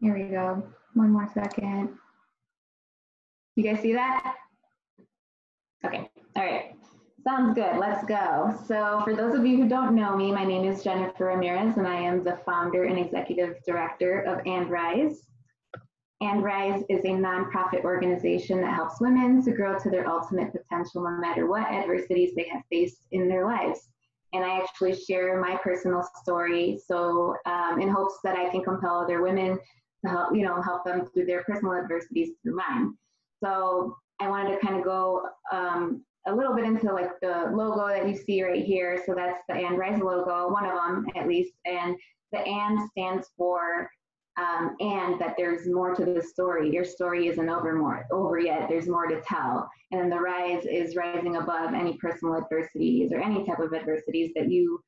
Here we go. One more second. You guys see that? Okay, all right. Sounds good, let's go. So for those of you who don't know me, my name is Jennifer Ramirez and I am the founder and executive director of And Rise. And Rise is a nonprofit organization that helps women to grow to their ultimate potential no matter what adversities they have faced in their lives. And I actually share my personal story so um, in hopes that I can compel other women to help, you know, help them through their personal adversities through mine. So I wanted to kind of go um, a little bit into like the logo that you see right here. So that's the And Rise logo, one of them at least. And the And stands for um, and that there's more to the story. Your story isn't over more over yet. There's more to tell. And the rise is rising above any personal adversities or any type of adversities that you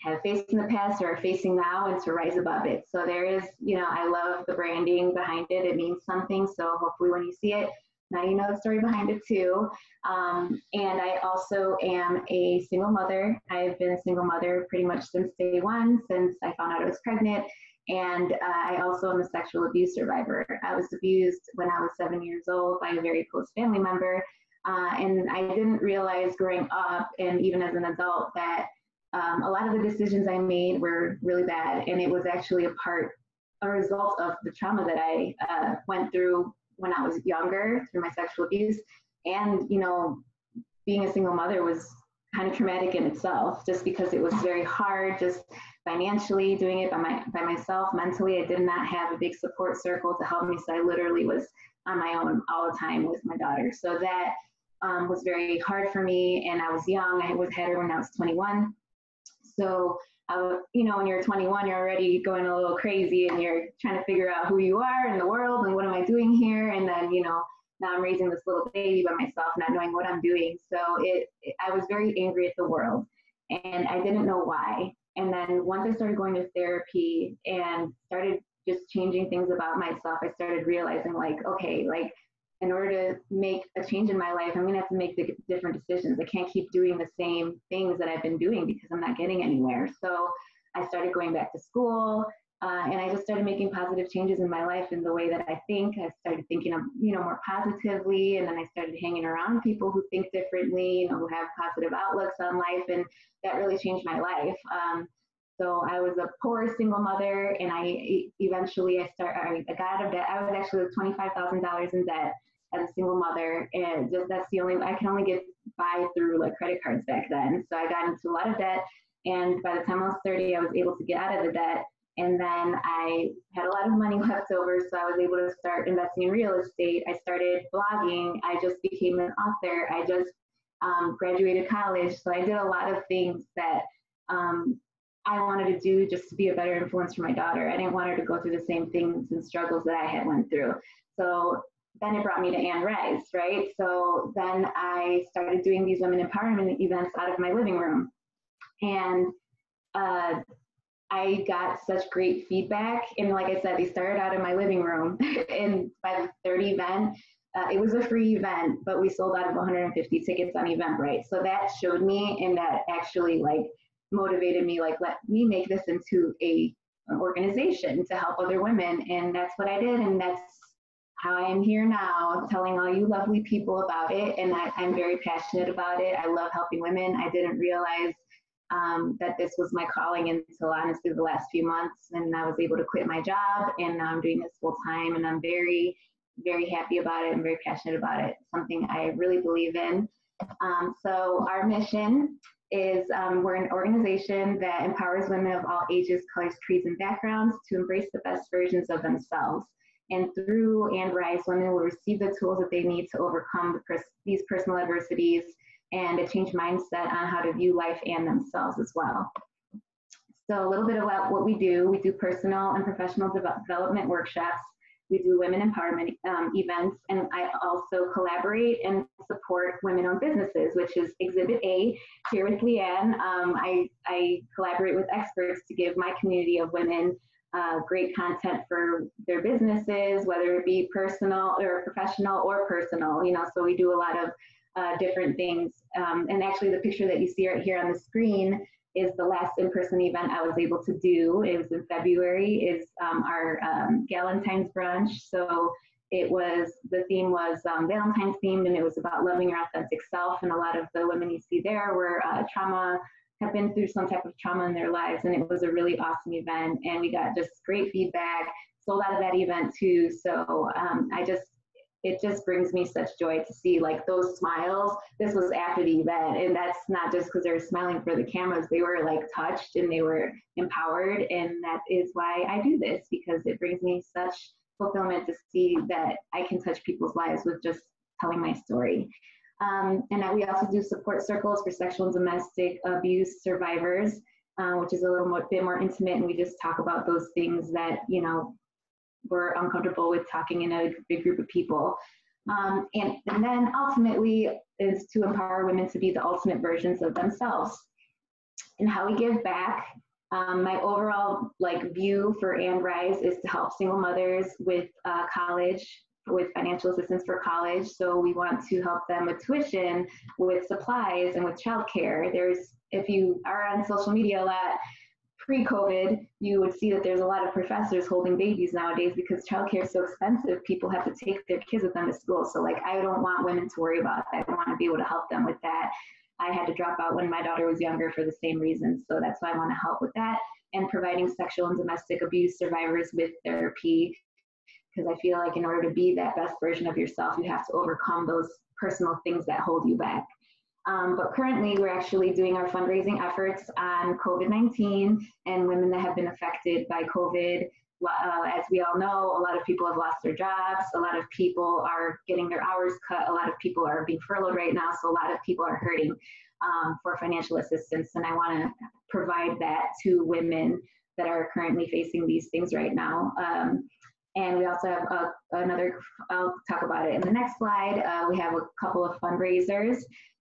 have faced in the past or are facing now and to rise above it. So there is, you know, I love the branding behind it. It means something. So hopefully when you see it, now you know the story behind it too. Um, and I also am a single mother. I've been a single mother pretty much since day one, since I found out I was pregnant. And uh, I also am a sexual abuse survivor. I was abused when I was seven years old by a very close family member. Uh, and I didn't realize growing up and even as an adult that um, a lot of the decisions I made were really bad. And it was actually a part, a result of the trauma that I uh, went through when I was younger through my sexual abuse. And, you know, being a single mother was kind of traumatic in itself just because it was very hard just financially doing it by my by myself. Mentally i did not have a big support circle to help me so i literally was on my own all the time with my daughter. So that um, was very hard for me and i was young. I was had her when i was 21 so you know when you're 21 you're already going a little crazy and you're trying to figure out who you are in the world and what am i doing here? And then you know now i'm raising this little baby by myself not knowing what i'm doing. So it, it i was very angry at the world and i didn't know why and then once I started going to therapy and started just changing things about myself, I started realizing like, okay, like in order to make a change in my life, I'm gonna have to make the different decisions. I can't keep doing the same things that I've been doing because I'm not getting anywhere. So I started going back to school. Uh, and I just started making positive changes in my life in the way that I think. I started thinking you know, more positively, and then I started hanging around people who think differently, you know, who have positive outlooks on life, and that really changed my life. Um, so I was a poor single mother, and I eventually I start I got out of debt. I was actually twenty five thousand dollars in debt as a single mother, and just that's the only I can only get by through like credit cards back then. So I got into a lot of debt, and by the time I was thirty, I was able to get out of the debt and then I had a lot of money left over, so I was able to start investing in real estate. I started blogging. I just became an author. I just um, graduated college. So I did a lot of things that um, I wanted to do just to be a better influence for my daughter. I didn't want her to go through the same things and struggles that I had went through. So then it brought me to And Rise, right? So then I started doing these women empowerment events out of my living room. And uh, I got such great feedback. And like I said, they started out in my living room. and by the third event, uh, it was a free event, but we sold out of 150 tickets on Eventbrite. So that showed me and that actually like motivated me, like, let me make this into a an organization to help other women. And that's what I did. And that's how I am here now, telling all you lovely people about it. And I, I'm very passionate about it. I love helping women. I didn't realize um, that this was my calling until honestly the last few months. And I was able to quit my job and now I'm doing this full time and I'm very, very happy about it. I'm very passionate about it. Something I really believe in. Um, so our mission is um, we're an organization that empowers women of all ages, colors, creeds, and backgrounds to embrace the best versions of themselves. And through And Rise, women will receive the tools that they need to overcome the pers- these personal adversities and a change mindset on how to view life and themselves as well. So a little bit about what we do. We do personal and professional de development workshops. We do women empowerment um, events, and I also collaborate and support women-owned businesses, which is Exhibit A here with LeeAnn. Um, I, I collaborate with experts to give my community of women uh, great content for their businesses, whether it be personal or professional or personal. You know, so we do a lot of uh, different things. Um, and actually, the picture that you see right here on the screen is the last in-person event I was able to do. It was in February. Is um, our um, Galentine's brunch. So it was the theme was um, Valentine's themed, and it was about loving your authentic self. And a lot of the women you see there were uh, trauma have been through some type of trauma in their lives, and it was a really awesome event. And we got just great feedback. Sold out of that event too. So um, I just it just brings me such joy to see like those smiles. This was after the event, and that's not just because they're smiling for the cameras. They were like touched and they were empowered, and that is why I do this because it brings me such fulfillment to see that I can touch people's lives with just telling my story. Um, and that we also do support circles for sexual and domestic abuse survivors, uh, which is a little more, bit more intimate, and we just talk about those things that you know we're uncomfortable with talking in a big group of people. Um, and, and then ultimately is to empower women to be the ultimate versions of themselves. And how we give back, um, my overall like view for And Rise is to help single mothers with uh, college, with financial assistance for college. So we want to help them with tuition, with supplies, and with childcare. There's if you are on social media a lot, pre-COVID, you would see that there's a lot of professors holding babies nowadays because childcare is so expensive. People have to take their kids with them to school. So like, I don't want women to worry about that. I want to be able to help them with that. I had to drop out when my daughter was younger for the same reason. So that's why I want to help with that and providing sexual and domestic abuse survivors with therapy. Because I feel like in order to be that best version of yourself, you have to overcome those personal things that hold you back. Um, but currently, we're actually doing our fundraising efforts on COVID 19 and women that have been affected by COVID. Uh, as we all know, a lot of people have lost their jobs. A lot of people are getting their hours cut. A lot of people are being furloughed right now. So, a lot of people are hurting um, for financial assistance. And I want to provide that to women that are currently facing these things right now. Um, and we also have a, another, I'll talk about it in the next slide. Uh, we have a couple of fundraisers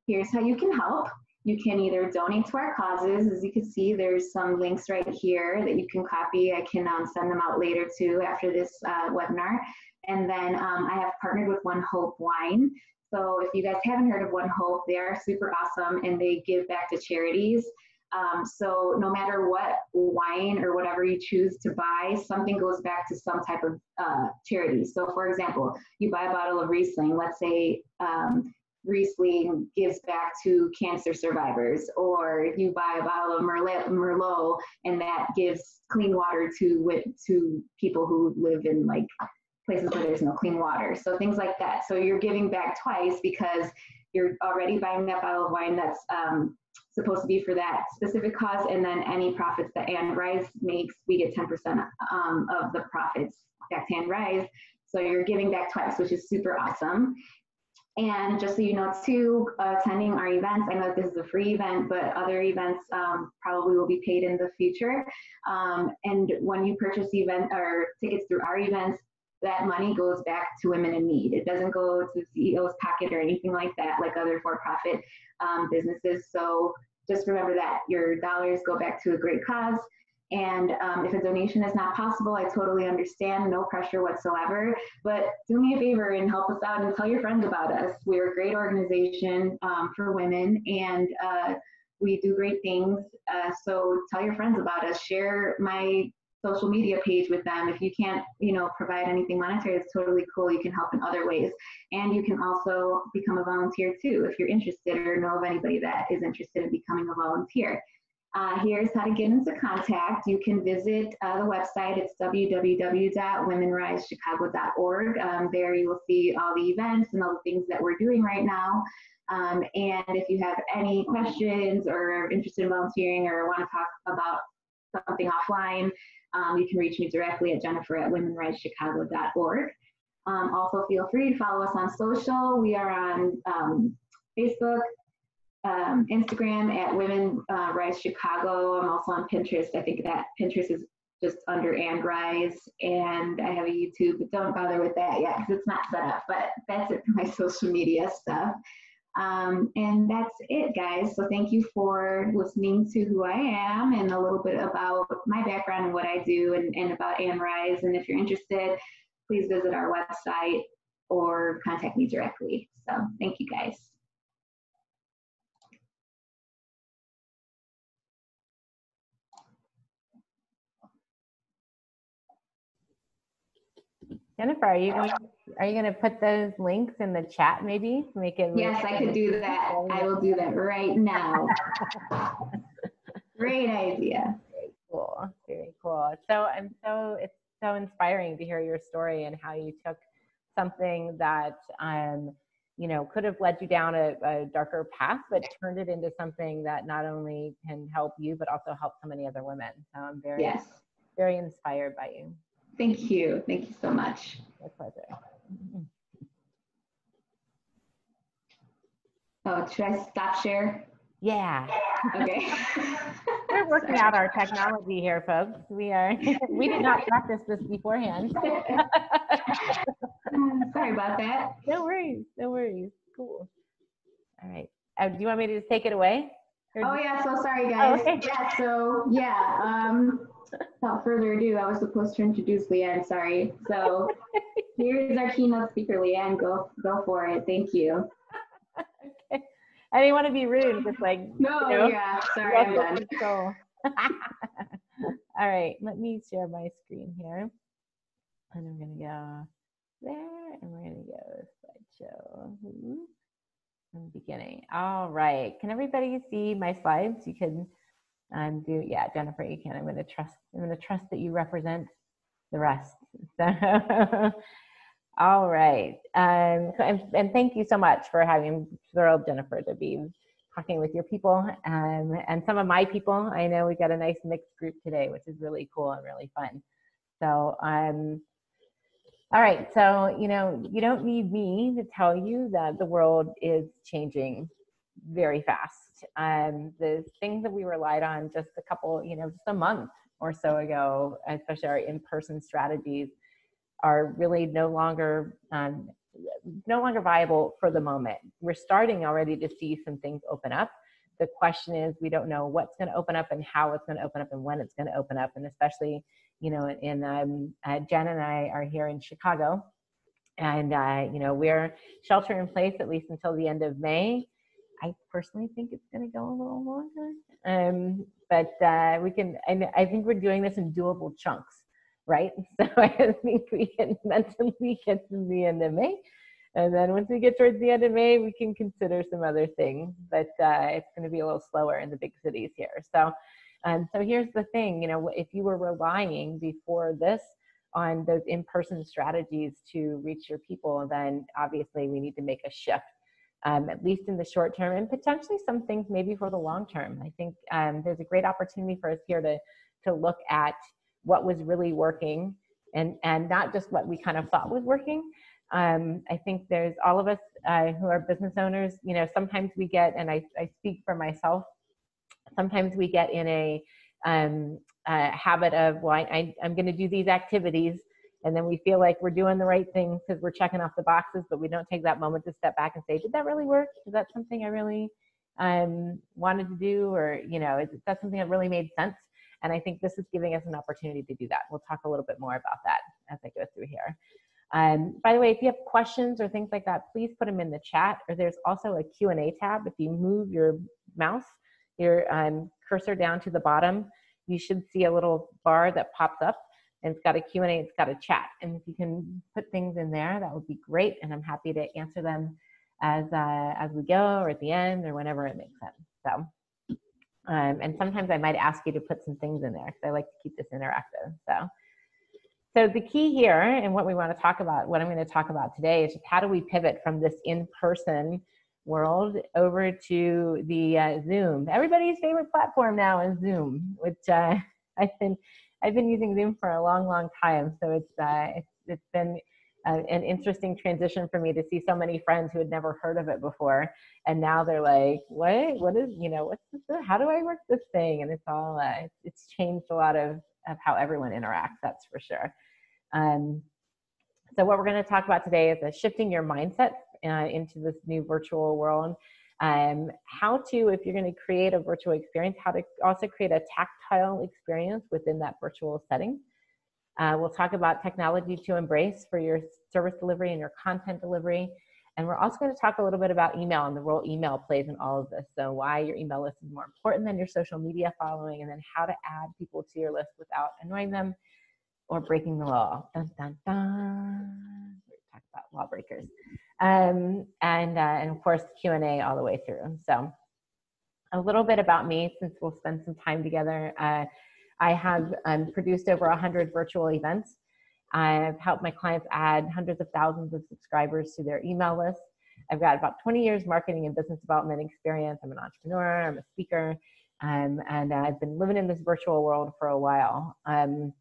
here's how you can help. You can either donate to our causes. As you can see, there's some links right here that you can copy. I can um, send them out later too after this uh, webinar. And then um, I have partnered with One Hope Wine. So if you guys haven't heard of One Hope, they are super awesome and they give back to charities. Um, so no matter what wine or whatever you choose to buy, something goes back to some type of uh, charity. So for example, you buy a bottle of Riesling, let's say um, Riesling gives back to cancer survivors, or you buy a bottle of Merlot, and that gives clean water to to people who live in like places where there's no clean water. So things like that. So you're giving back twice because you're already buying that bottle of wine that's um, supposed to be for that specific cause, and then any profits that And Rise makes, we get 10% um, of the profits back to And Rise. So you're giving back twice, which is super awesome. And just so you know, too, attending our events, I know that this is a free event, but other events um, probably will be paid in the future. Um, and when you purchase event or tickets through our events, that money goes back to women in need. It doesn't go to the CEO's pocket or anything like that, like other for-profit um, businesses. So just remember that your dollars go back to a great cause. And um, if a donation is not possible, I totally understand, no pressure whatsoever. But do me a favor and help us out and tell your friends about us. We're a great organization um, for women and uh, we do great things. Uh, so tell your friends about us. Share my social media page with them. If you can't, you know, provide anything monetary, it's totally cool. You can help in other ways. And you can also become a volunteer too if you're interested or know of anybody that is interested in becoming a volunteer. Uh, here's how to get into contact. You can visit uh, the website. It's www.womenrisechicago.org. Um, there you will see all the events and all the things that we're doing right now. Um, and if you have any questions or are interested in volunteering or want to talk about something offline, um, you can reach me directly at jennifer at womenrisechicago.org. Um, also, feel free to follow us on social. We are on um, Facebook, um, Instagram at Women uh, Rise Chicago. I'm also on Pinterest. I think that Pinterest is just under and Rise, and I have a YouTube, but don't bother with that yet because it's not set up. But that's it for my social media stuff. Um, and that's it, guys. So thank you for listening to who I am and a little bit about my background and what I do and, and about And Rise. And if you're interested, please visit our website or contact me directly. So thank you, guys. Jennifer, are you going are you going to put those links in the chat maybe make it Yes, I could do that. I will do that right now. Great idea. Very cool. Very cool. So I'm so it's so inspiring to hear your story and how you took something that um you know could have led you down a, a darker path but turned it into something that not only can help you but also help so many other women. So I'm very Yes. very inspired by you. Thank you. Thank you so much. My pleasure. Oh, should I stop share? Yeah. Okay. We're working out our technology here, folks. We are we did not practice this beforehand. Sorry about that. no worries, no worries. Cool. All right. Uh, do you want me to just take it away? Or- Oh yeah, so sorry guys. okay. Yeah, so yeah, um, without further ado, I was supposed to introduce LeeAnn, sorry. So here's our keynote speaker, LeeAnn, go, go for it, thank you. okay. I didn't want to be rude, just like No, You know? yeah, sorry, I'm done. All right, let me share my screen here. And I'm gonna go there and we're gonna go slideshow. From the beginning. All right. Can everybody see my slides? You can um, do yeah, Jennifer, you can. I'm gonna trust I'm gonna trust that you represent the rest. So all right. Um, and, and thank you so much for having I'm thrilled, Jennifer, to be talking with your people um, and some of my people. I know we got a nice mixed group today, which is really cool and really fun. So, um, all right. So, you know, you don't need me to tell you that the world is changing very fast. Um, the things that we relied on just a couple, you know, just a month or so ago, especially our in-person strategies, are really no longer um, no longer viable for the moment. We're starting already to see some things open up. The question is, we don't know what's going to open up and how it's going to open up and when it's going to open up. And especially, you know, in um, uh, Jen and I are here in Chicago, and uh, you know we're shelter in place at least until the end of May. I personally think it's going to go a little longer, um, but uh, we can. I, I think we're doing this in doable chunks right? So I think we can mentally get to the end of May. And then once we get towards the end of May, we can consider some other things. But uh, it's going to be a little slower in the big cities here. So, um, so here's the thing: you know, if you were relying before this on those in-person strategies to reach your people, then obviously we need to make a shift. Um, at least in the short term, and potentially some things maybe for the long term. I think um, there's a great opportunity for us here to to look at what was really working and and not just what we kind of thought was working um, i think there's all of us uh, who are business owners you know sometimes we get and i, I speak for myself sometimes we get in a um, uh, habit of well I, I, i'm going to do these activities and then we feel like we're doing the right thing because we're checking off the boxes but we don't take that moment to step back and say did that really work is that something i really um, wanted to do or you know is that something that really made sense and I think this is giving us an opportunity to do that. We'll talk a little bit more about that as I go through here. Um, by the way, if you have questions or things like that, please put them in the chat. Or there's also a Q&A tab. If you move your mouse, your um, cursor down to the bottom, you should see a little bar that pops up. And it's got a Q&A, it's got a chat. And if you can put things in there, that would be great. And I'm happy to answer them as, uh, as we go or at the end or whenever it makes sense. So. Um, and sometimes I might ask you to put some things in there because I like to keep this interactive. So, so the key here and what we want to talk about, what I'm going to talk about today is just how do we pivot from this in-person world over to the uh, Zoom. Everybody's favorite platform now is Zoom, which uh, I've been I've been using Zoom for a long, long time. So it's uh, it's it's been uh, an interesting transition for me to see so many friends who had never heard of it before. And now they're like what? What is you know what's this how do i work this thing? And it's all uh, it's changed a lot of of how everyone interacts that's for sure. Um, so what we're going to talk about today is uh, shifting your mindset uh, into this new virtual world um, how to if you're going to create a virtual experience how to also create a tactile experience within that virtual setting uh, we'll talk about technology to embrace for your service delivery and your content delivery. And we're also going to talk a little bit about email and the role email plays in all of this. So, why your email list is more important than your social media following, and then how to add people to your list without annoying them or breaking the law. Dun, dun, dun. Talk about lawbreakers. Um, and, uh, and of course, Q&A all the way through. So a little bit about me, since we'll spend some time together. Uh, I have um, produced over 100 virtual events. I've helped my clients add hundreds of thousands of subscribers to their email list. I've got about 20 years marketing and business development experience. I'm an entrepreneur, I'm a speaker, um, and I've been living in this virtual world for a while. Um,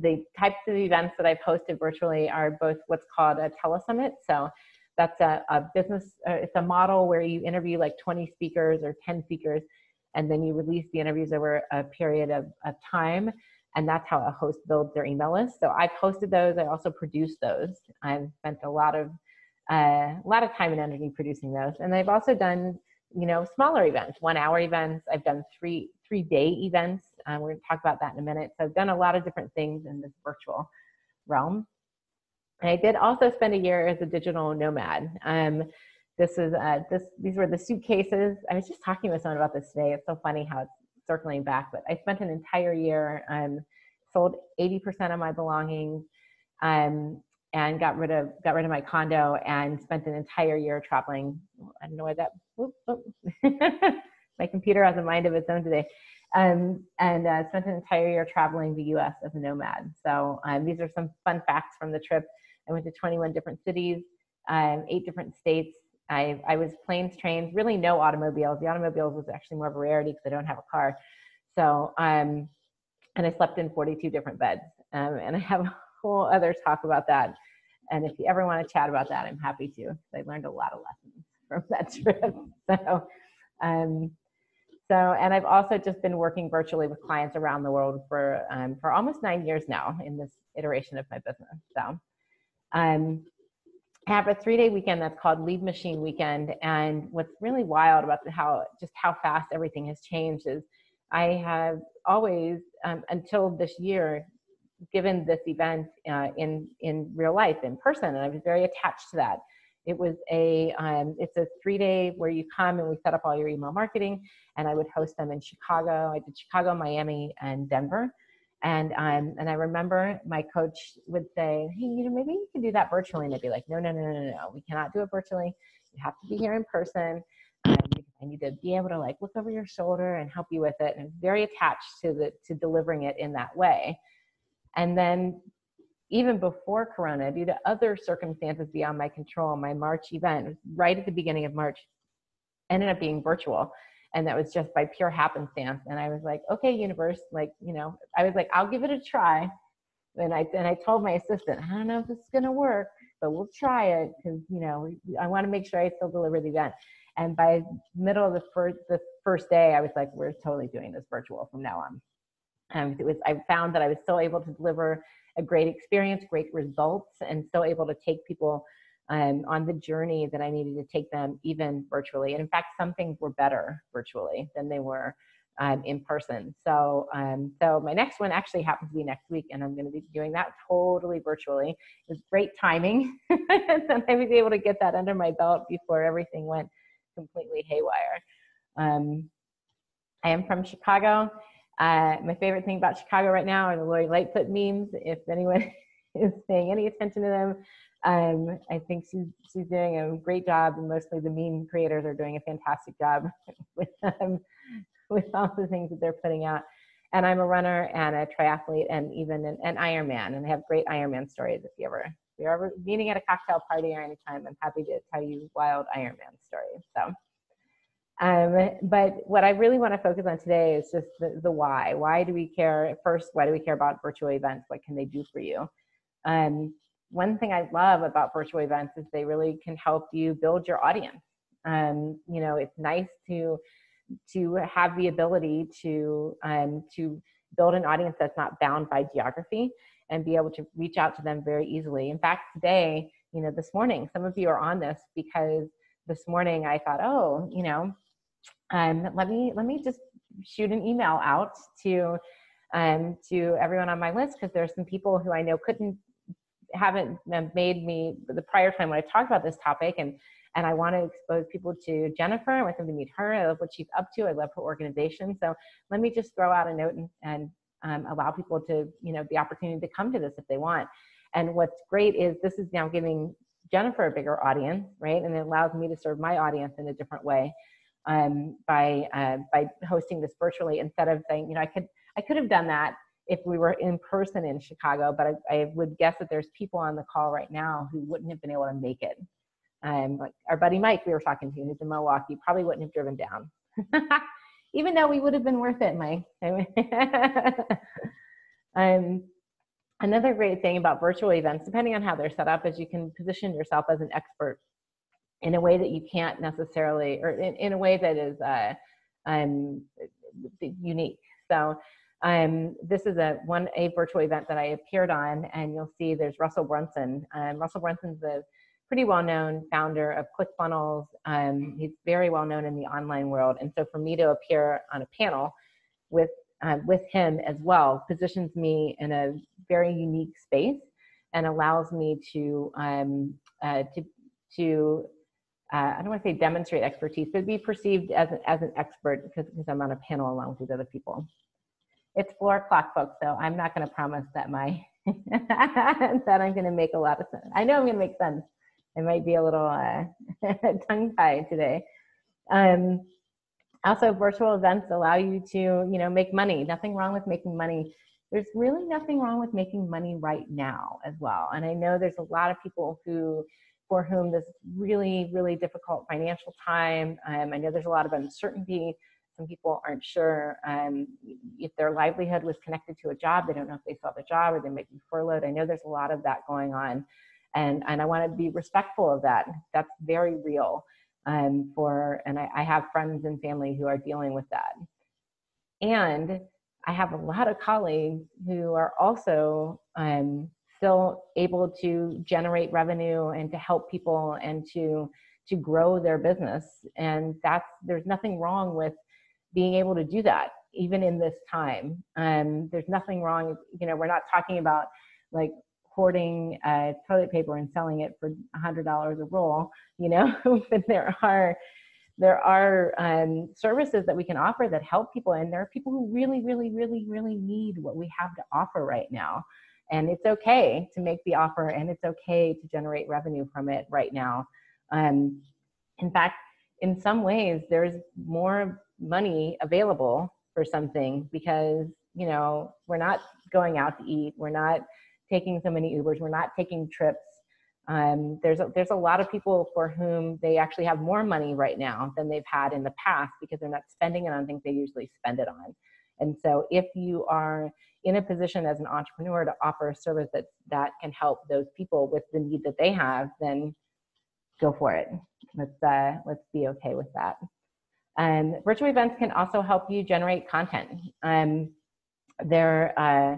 the types of events that I've hosted virtually are both what's called a telesummit. So that's a, a business, uh, it's a model where you interview like 20 speakers or 10 speakers, and then you release the interviews over a period of, of time. And that's how a host builds their email list. So I've hosted those. I also produce those. I've spent a lot of uh, a lot of time and energy producing those. And I've also done, you know, smaller events, one hour events. I've done three three day events. Uh, we're going to talk about that in a minute. So I've done a lot of different things in this virtual realm. And I did also spend a year as a digital nomad. Um, this is uh, this these were the suitcases. I was just talking with someone about this today. It's so funny how it's circling back, but I spent an entire year um, sold 80% of my belongings um, and got rid of got rid of my condo and spent an entire year traveling. I don't know why that. Whoop, whoop. my computer has a mind of its own today. Um, and uh, spent an entire year traveling the U.S. as a nomad. So um, these are some fun facts from the trip. I went to 21 different cities, um, eight different states. I, I was planes, trains, really no automobiles. The automobiles was actually more of a rarity because I don't have a car. So, um, and I slept in 42 different beds. Um, and I have a whole other talk about that. And if you ever want to chat about that, I'm happy to. I learned a lot of lessons from that trip. So, um, so, and I've also just been working virtually with clients around the world for um, for almost nine years now in this iteration of my business. So, um, I have a three day weekend that's called Lead Machine Weekend. And what's really wild about the, how just how fast everything has changed is I have always, um, until this year, given this event uh, in in real life in person, and I was very attached to that. It was a um, it's a three day where you come and we set up all your email marketing, and I would host them in Chicago. I did Chicago, Miami, and Denver. And um, and I remember my coach would say, "Hey, you know, maybe you can do that virtually." And I'd be like, "No, no, no, no, no, we cannot do it virtually. You have to be here in person." Um, I need to be able to like look over your shoulder and help you with it. And very attached to the to delivering it in that way. And then even before Corona, due to other circumstances beyond my control, my March event, right at the beginning of March, ended up being virtual. And that was just by pure happenstance. And I was like, okay, universe, like, you know, I was like, I'll give it a try. And I, and I told my assistant, I don't know if this is going to work, but we'll try it because, you know, I want to make sure I still deliver the event. And by middle of the first, the first day, I was like, we're totally doing this virtual from now on. Um, it was, I found that I was still able to deliver a great experience, great results, and still able to take people um, on the journey that I needed to take them, even virtually. And in fact, some things were better virtually than they were um, in person. So, um, so my next one actually happens to be next week, and I'm going to be doing that totally virtually. It's great timing, and I was able to get that under my belt before everything went completely haywire. Um, I am from Chicago. Uh, my favorite thing about Chicago right now are the Lori Lightfoot memes. If anyone is paying any attention to them, um, I think she's she's doing a great job, and mostly the meme creators are doing a fantastic job with um, with all the things that they're putting out. And I'm a runner and a triathlete, and even an, an Ironman, and I have great Ironman stories. If you ever if you're ever meeting at a cocktail party or anytime, I'm happy to tell you wild Ironman stories. So. Um, but what I really want to focus on today is just the, the, why. Why do we care? First, why do we care about virtual events? What can they do for you? Um, one thing I love about virtual events is they really can help you build your audience. Um, you know, it's nice to to have the ability to um, to build an audience that's not bound by geography and be able to reach out to them very easily. In fact, today, you know, this morning, some of you are on this because this morning I thought, oh, you know, um, let me let me just shoot an email out to um, to everyone on my list because there's some people who I know couldn't haven't made me the prior time when I talked about this topic and and I want to expose people to Jennifer. I want them to meet her. I love what she's up to. I love her organization. So let me just throw out a note and, and um, allow people to, you know, the opportunity to come to this if they want. And what's great is this is now giving Jennifer a bigger audience, right? And it allows me to serve my audience in a different way um, by uh, by hosting this virtually instead of saying, you know, I could I could have done that if we were in person in Chicago, but I, I would guess that there's people on the call right now who wouldn't have been able to make it. Um, like our buddy Mike, we were talking to, who's in Milwaukee, probably wouldn't have driven down, even though we would have been worth it, Mike. um, another great thing about virtual events, depending on how they're set up, is you can position yourself as an expert in a way that you can't necessarily, or in, in a way that is uh, um, unique. So um, this is a one a virtual event that I appeared on, and you'll see there's Russell Brunson. Um, Russell Brunson's a pretty well-known founder of ClickFunnels. Um, he's very well known in the online world, and so for me to appear on a panel with uh, with him as well positions me in a very unique space and allows me to um, uh, to to uh, I don't want to say demonstrate expertise, but be perceived as an, as an expert because, because I'm on a panel along with these other people. It's four o'clock, folks, so I'm not going to promise that my that I'm going to make a lot of sense. I know I'm going to make sense. It might be a little uh, tongue tied today. Um, also, virtual events allow you to, you know, make money. Nothing wrong with making money. There's really nothing wrong with making money right now as well. And I know there's a lot of people who for whom this really, really difficult financial time. Um, I know there's a lot of uncertainty. Some people aren't sure um, if their livelihood was connected to a job. They don't know if they saw the job or they might be furloughed. I know there's a lot of that going on. And, and I want to be respectful of that. That's very real um, for, and I, I have friends and family who are dealing with that. And I have a lot of colleagues who are also um, still able to generate revenue and to help people and to to grow their business. And that's there's nothing wrong with being able to do that even in this time. Um, there's nothing wrong you know we're not talking about like hoarding uh, toilet paper and selling it for a hundred dollars a roll you know? But there are there are um, services that we can offer that help people and there are people who really really really really need what we have to offer right now and it's okay to make the offer and it's okay to generate revenue from it right now. Um, in fact in some ways there's more money available for something because you know we're not going out to eat we're not taking so many ubers we're not taking trips. Um, there's a, there's a lot of people for whom they actually have more money right now than they've had in the past because they're not spending it on things they usually spend it on. And so if you are in a position as an entrepreneur to offer a service that that can help those people with the need that they have, then go for it. Let's uh, let's be okay with that. Um, virtual events can also help you generate content. Um, there, uh,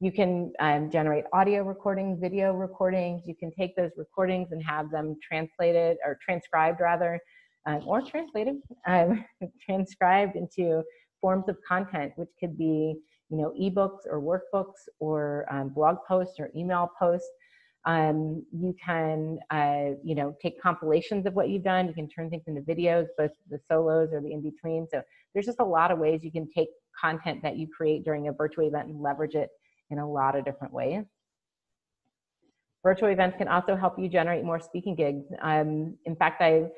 you can um, generate audio recordings, video recordings. You can take those recordings and have them translated or transcribed rather, um, or translated, um, transcribed into forms of content, which could be, you know, ebooks or workbooks or um, blog posts or email posts. Um, you can, uh, you know, take compilations of what you've done. You can turn things into videos, both the solos or the in between. So there's just a lot of ways you can take content that you create during a virtual event and leverage it in a lot of different ways. Virtual events can also help you generate more speaking gigs. Um, in fact, I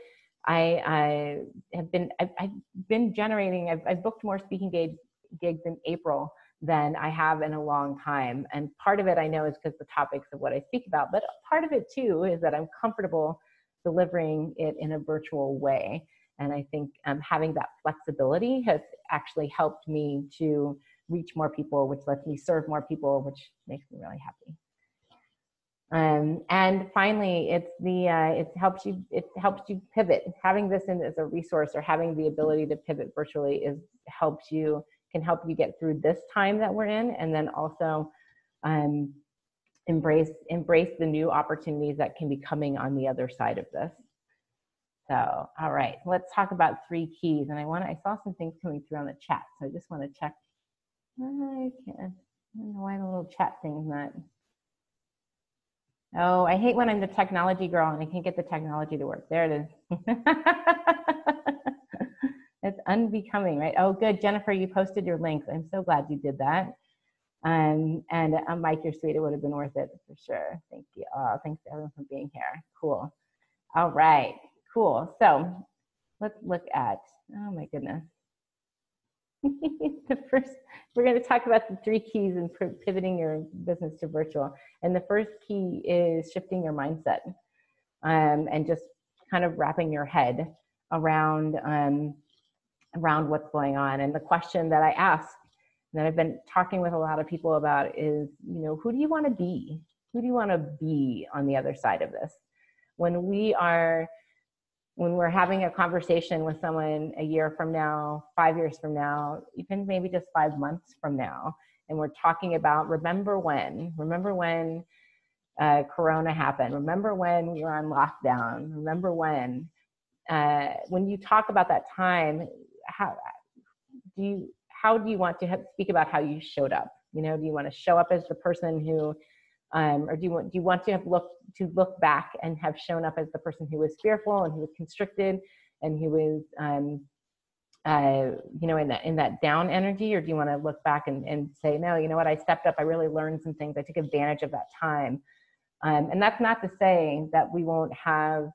I, I have been I've, I've been generating. I've, I've, booked more speaking gigs, gigs in April than I have in a long time, and part of it I know is because the topics of what I speak about, but part of it too is that I'm comfortable delivering it in a virtual way. And I think um, having that flexibility has actually helped me to reach more people, which lets me serve more people, which makes me really happy. Um, and finally, it's the uh, it helps you it helps you pivot. Having this in as a resource or having the ability to pivot virtually is helps you can help you get through this time that we're in, and then also um, embrace embrace the new opportunities that can be coming on the other side of this. So, all right, let's talk about three keys. And I want I saw some things coming through on the chat, so I just want to check. I can't. I don't know why the little chat thing's not Oh, I hate when I'm the technology girl and I can't get the technology to work. There it is. it's unbecoming, right? Oh, good. Jennifer, you posted your links. I'm so glad you did that. Um, and uh, Mike, you're sweet. It would have been worth it for sure. Thank you. Oh, thanks to everyone for being here. Cool. All right. Cool. So let's look at, oh my goodness. the first, we're going to talk about the three keys in pivoting your business to virtual. And the first key is shifting your mindset um, and just kind of wrapping your head around um, around what's going on. And the question that I ask that I've been talking with a lot of people about is, you know, who do you want to be? Who do you want to be on the other side of this? When we are when we're having a conversation with someone a year from now, five years from now, even maybe just five months from now, and we're talking about remember when, remember when uh, Corona happened, remember when we were on lockdown, remember when. Uh, when you talk about that time, how do you how do you want to have, speak about how you showed up? You know, do you want to show up as the person who um, or do you want do you want to have look to look back and have shown up as the person who was fearful and who was constricted and who was um, uh, you know in that in that down energy? Or do you want to look back and, and say no you know what? I stepped up. I really learned some things. I took advantage of that time. Um, and that's not to say that we won't have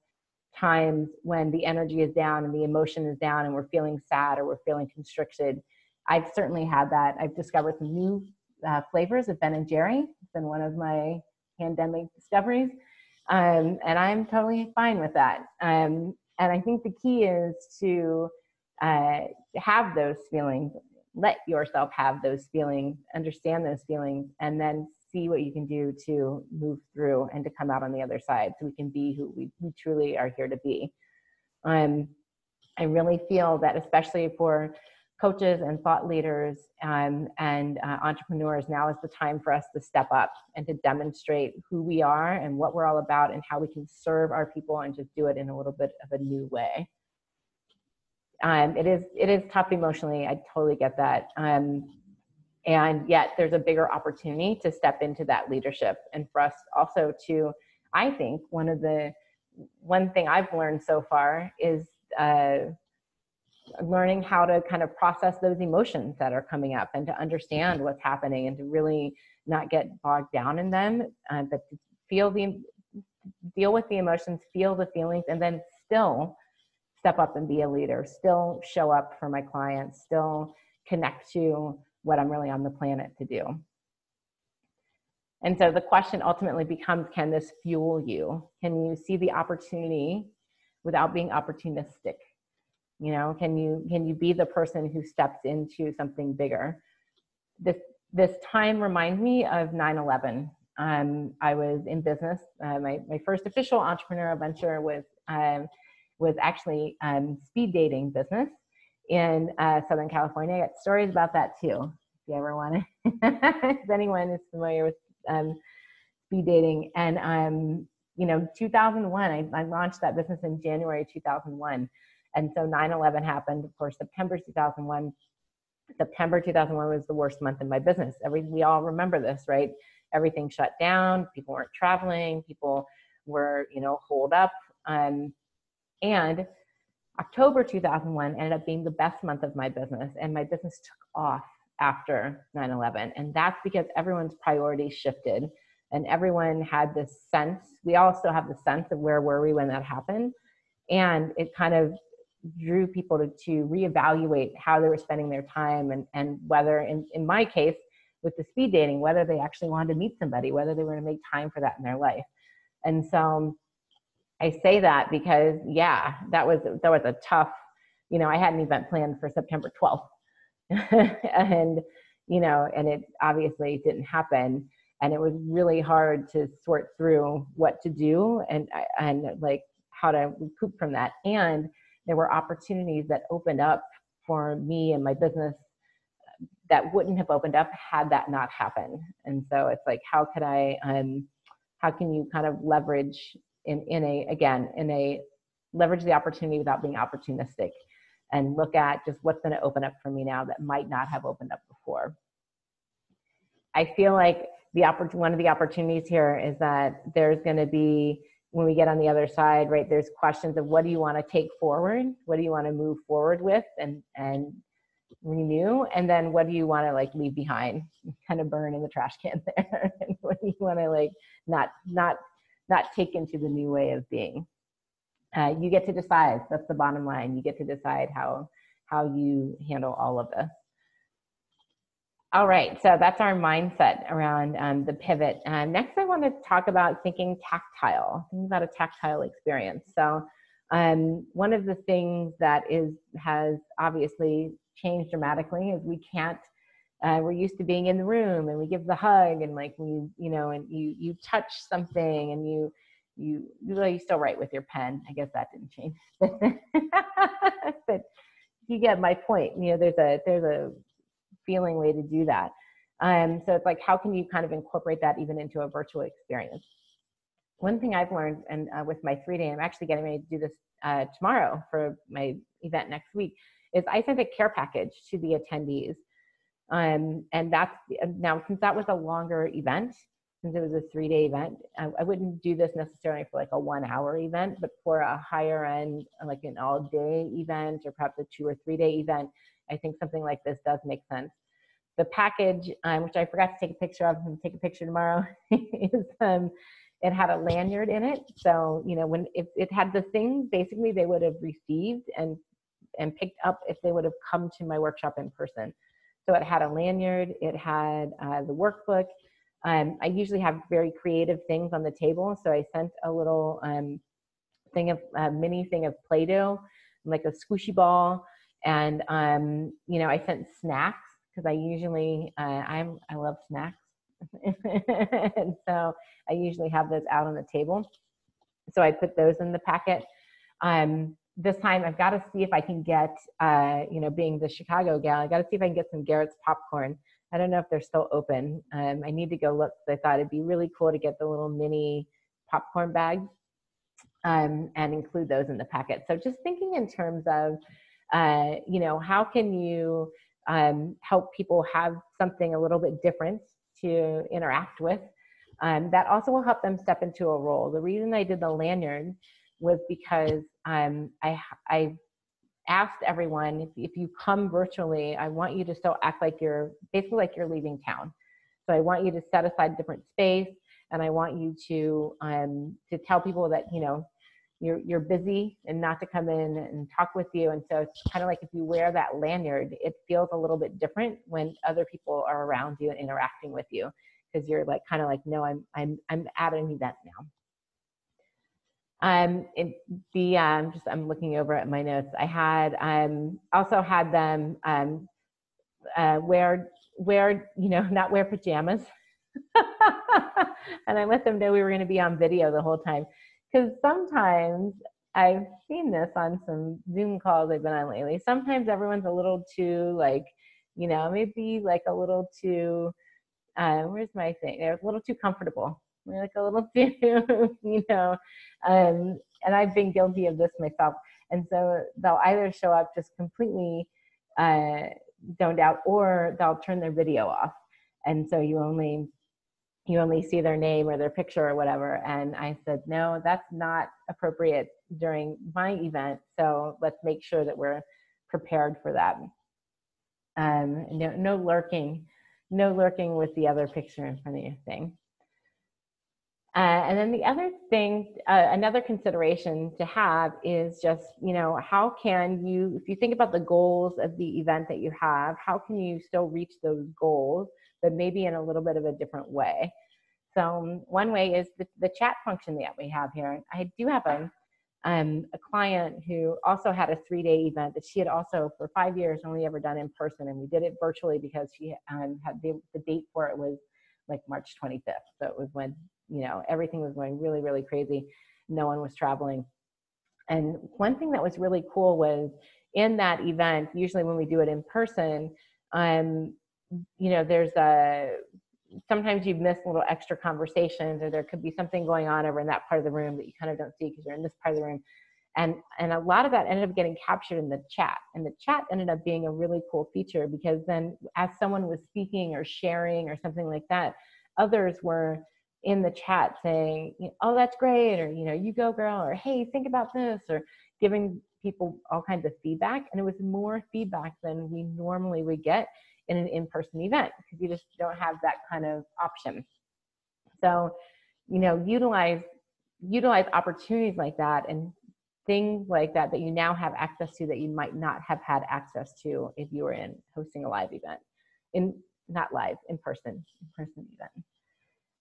times when the energy is down and the emotion is down and we're feeling sad or we're feeling constricted i've certainly had that i've discovered some new uh, flavors of Ben and Jerry. It's been one of my pandemic discoveries. Um, and I'm totally fine with that. Um, and I think the key is to uh, have those feelings, let yourself have those feelings, understand those feelings, and then see what you can do to move through and to come out on the other side so we can be who we, we truly are here to be. Um, I really feel that, especially for coaches and thought leaders um, and uh, entrepreneurs, now is the time for us to step up and to demonstrate who we are and what we're all about and how we can serve our people and just do it in a little bit of a new way. Um, it is it is tough emotionally. I totally get that. Um, and yet there's a bigger opportunity to step into that leadership and for us also to, I think one of the one thing I've learned so far is uh, learning how to kind of process those emotions that are coming up and to understand what's happening and to really not get bogged down in them uh, but to feel the deal with the emotions feel the feelings and then still step up and be a leader still show up for my clients still connect to what i'm really on the planet to do. And so the question ultimately becomes can this fuel you? Can you see the opportunity without being opportunistic? You know can you can you be the person who steps into something bigger? This this time reminds me of 9-11 um, i was in business. Uh, my, my first official entrepreneurial venture was um, was actually um, speed dating business in uh, southern california i got stories about that too if you ever want to if anyone is familiar with um, speed dating and um, you know 2001 I, I launched that business in january 2001 and so 9 11 happened, of course, September 2001. September 2001 was the worst month in my business. Every, we all remember this, right? Everything shut down. People weren't traveling. People were, you know, holed up. Um, and October 2001 ended up being the best month of my business, and my business took off after 9 11. And that's because everyone's priorities shifted and everyone had this sense. We all still have the sense of where were we when that happened. And it kind of drew people to, to reevaluate how they were spending their time and, and whether, in, in my case, with the speed dating, whether they actually wanted to meet somebody, whether they were going to make time for that in their life. And so um, I say that because, yeah, that was, that was a tough, you know, I had an event planned for September 12th. and, you know, and it obviously didn't happen. And it was really hard to sort through what to do and, and like how to recoup from that. And there were opportunities that opened up for me and my business that wouldn't have opened up had that not happened. And so it's like, how could I, um, how can you kind of leverage in, in a, again, in a, leverage the opportunity without being opportunistic and look at just what's going to open up for me now that might not have opened up before. I feel like the oppor- one of the opportunities here is that there's going to be when we get on the other side, right, there's questions of what do you want to take forward? What do you want to move forward with? And, and renew and then what do you want to like leave behind kind of burn in the trash can there and what do you want to like not not not taken into the new way of being uh, you get to decide that's the bottom line you get to decide how how you handle all of this all right, so that's our mindset around um, the pivot. Uh, next, I want to talk about thinking tactile, thinking about a tactile experience. So, um, one of the things that is has obviously changed dramatically is we can't. Uh, we're used to being in the room and we give the hug and like we, you know, and you you touch something and you you well, you still write with your pen. I guess that didn't change, but you get my point. You know, there's a there's a feeling way to do that. Um, so it's like, how can you kind of incorporate that even into a virtual experience? One thing I've learned, and uh, with my three day, I'm actually getting ready to do this uh, tomorrow for my event next week, is I sent a care package to the attendees. Um, and that's now, since that was a longer event, since it was a three day event, I, I, wouldn't do this necessarily for like a one hour event, but for a higher end, like an all day event or perhaps a two or three day event, I think something like this does make sense. The package, um, which I forgot to take a picture of, and take a picture tomorrow, is um, it had a lanyard in it. So you know, when if it had the things basically they would have received and and picked up if they would have come to my workshop in person. So it had a lanyard, it had uh, the workbook. Um, I usually have very creative things on the table, so I sent a little um, thing of a mini thing of Play-Doh, like a squishy ball, and um, you know i sent snacks because i usually uh, i'm i love snacks. And so i usually have those out on the table. So i put those in the packet. Um, this time i've got to see if i can get uh, you know being the chicago gal i got to see if i can get some garrett's popcorn i don't know if they're still open um, i need to go look i thought it'd be really cool to get the little mini popcorn bags um, and include those in the packet so just thinking in terms of uh, you know, how can you um, help people have something a little bit different to interact with? Um, that also will help them step into a role. The reason I did the lanyard was because um, I, I asked everyone if, if you come virtually, I want you to still act like you're basically like you're leaving town. So I want you to set aside different space, and I want you to um, to tell people that you know you're you're busy and not to come in and talk with you. And so it's kind of like if you wear that lanyard it feels a little bit different when other people are around you and interacting with you because you're like kind of like no i'm i'm i'm at an event now um it, the um just i'm looking over at my notes i had um also had them um uh wear wear you know not wear pajamas and i let them know we were going to be on video the whole time because sometimes I've seen this on some Zoom calls I've been on lately. Sometimes everyone's a little too like, you know, maybe like a little too. Uh, where's my thing? They're a little too comfortable. Like a little too, you know. Um, and I've been guilty of this myself. And so they'll either show up just completely uh, zoned out, or they'll turn their video off. And so you only you only see their name or their picture or whatever. And I said, no, that's not appropriate during my event. So let's make sure that we're prepared for that. Um, no, no lurking, no lurking with the other picture in front of your thing. Uh, and then the other thing, uh, another consideration to have is just, you know, how can you, if you think about the goals of the event that you have, how can you still reach those goals but maybe in a little bit of a different way. So um, one way is the, the chat function that we have here. I do have a, um, a client who also had a three-day event that she had also for five years only ever done in person, and we did it virtually because she um, had the, the date for it was like March 25th. So it was when you know everything was going really really crazy. No one was traveling, and one thing that was really cool was in that event. Usually when we do it in person, um, you know, there's a sometimes you miss little extra conversations or there could be something going on over in that part of the room that you kind of don't see because you're in this part of the room and and a lot of that ended up getting captured in the chat and the chat ended up being a really cool feature because then as someone was speaking or sharing or something like that others were in the chat saying oh that's great or you know you go girl or hey think about this or giving people all kinds of feedback, and it was more feedback than we normally would get in an in-person event because you just don't have that kind of option. So, you know, utilize utilize opportunities like that and things like that that you now have access to that you might not have had access to if you were in hosting a live event in not live in person in person event